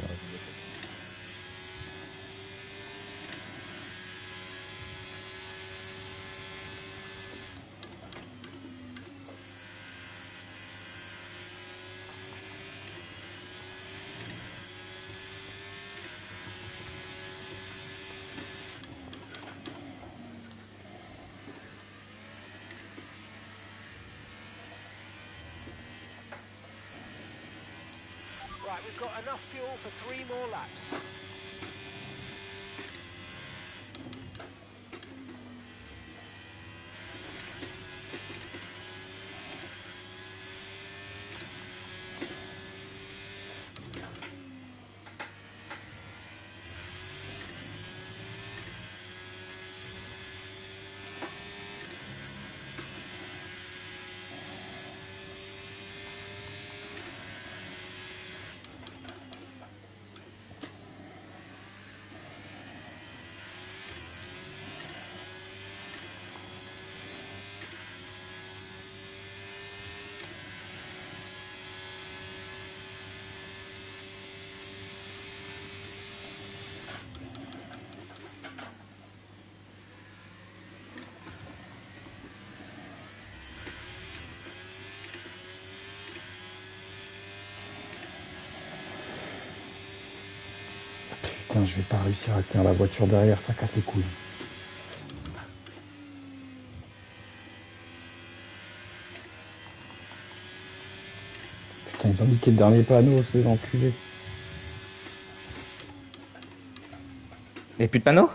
Je vais pas réussir à tenir la voiture derrière, ça casse les couilles. Putain, ils ont niqué le dernier panneau, ces enculés. Et plus de panneaux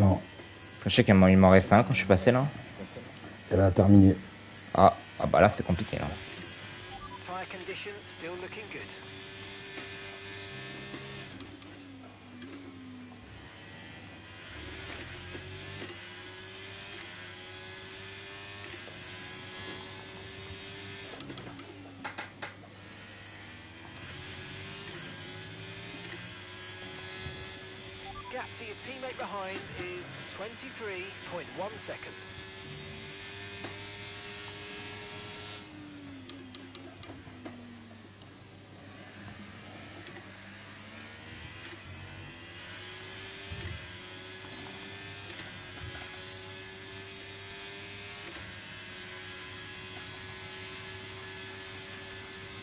Non, Je sais qu'il m'en il m'en reste un quand je suis passé là. elle a terminé. Ah, ah bah là c'est compliqué là. 23.1 seconds.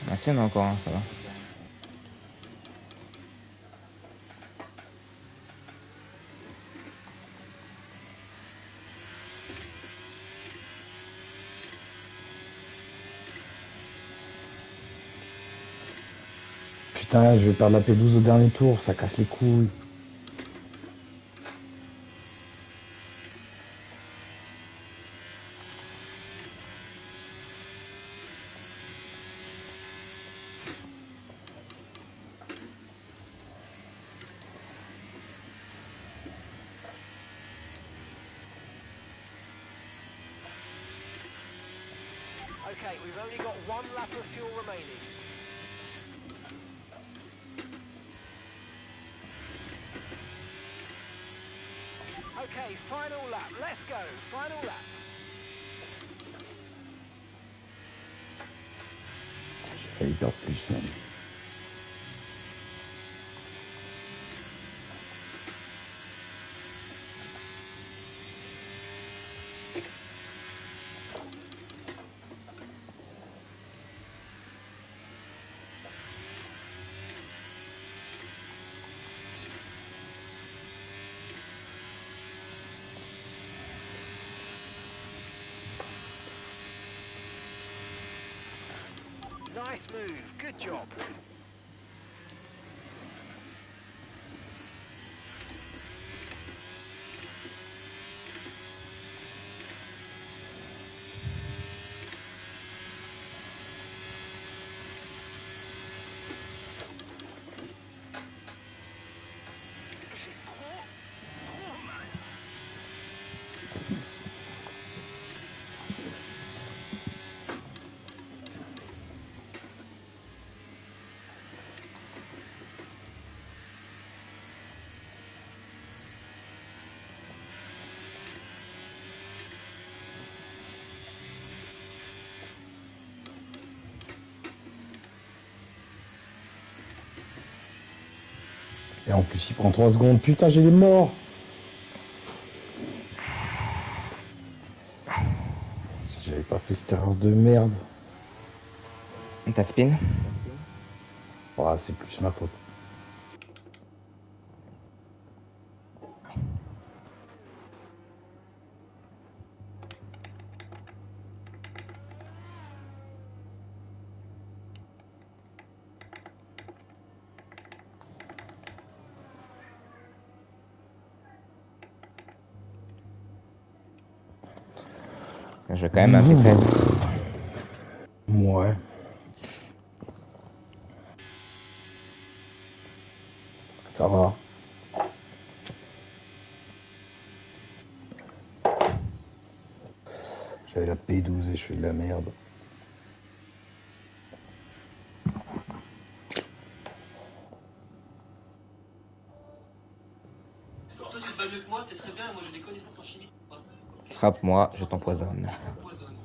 Ah, si, on a encore un, ça va. Je vais perdre la P12 au dernier tour, ça casse les couilles. Nice move. Good job. Et en plus, il prend 3 secondes. Putain, j'ai les morts. Si j'avais pas fait cette erreur de merde. T'as spin? Ah, c'est plus ma faute. Quand même un fait 13. Ouais. Ça va. J'avais la P12 et je fais de la merde. Toi, tu te bats mieux que moi, c'est très bien. Moi, j'ai des connaissances en chimie. Frappe-moi, je t'empoisonne. Empoisonne.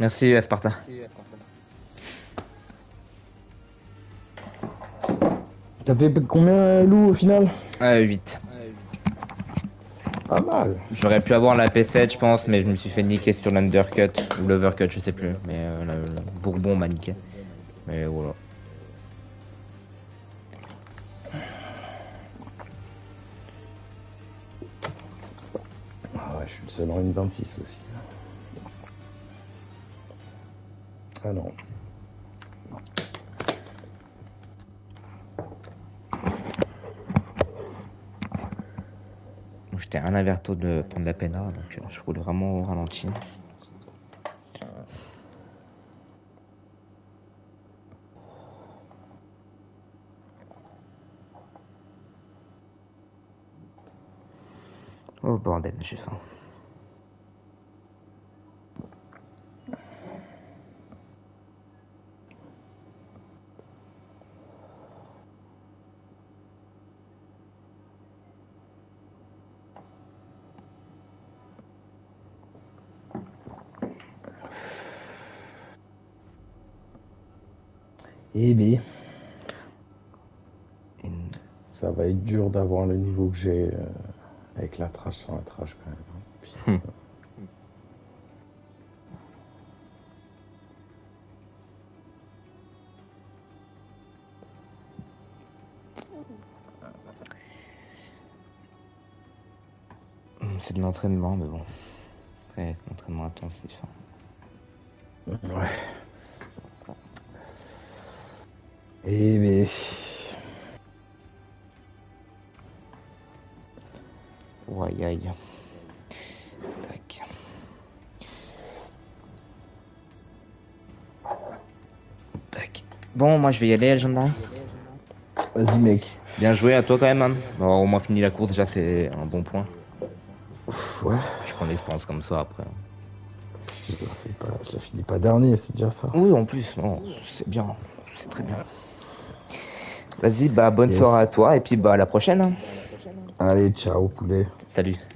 Merci, Sparta. T'as fait combien, Lou, au final Ah, 8. Pas mal. J'aurais pu avoir la P7, je pense, mais je me suis fait niquer sur l'undercut ou l'overcut, je sais plus. Mais euh, le, le Bourbon m'a niqué. Mais voilà. Ah ouais, je suis le seul en une 26 aussi. Ah non. C'était un averto de prendre la pena, hein, donc euh, je roule vraiment au ralenti. Oh bordel, j'ai faim. D'avoir le niveau que j'ai euh, avec la trash sans la trash quand même. C'est de l'entraînement, mais bon. Ouais, c'est l'entraînement intensif. hein. Ouais. Eh bien, Ouais, aïe. Tac. Tac. Bon, moi je vais y aller, Legendary. vas-y mec. Bien joué à toi quand même. Hein. Bon, au moins fini la course, déjà c'est un bon point. Ouais, Je prends l'expérience comme ça après. je la, fais pas, je la finis pas dernier, c'est déjà ça. Oui, en plus, c'est bien. C'est très bien. Vas-y, bah bonne Yes. soirée à toi et puis bah à la prochaine. hein. Allez, ciao poulet. Salut.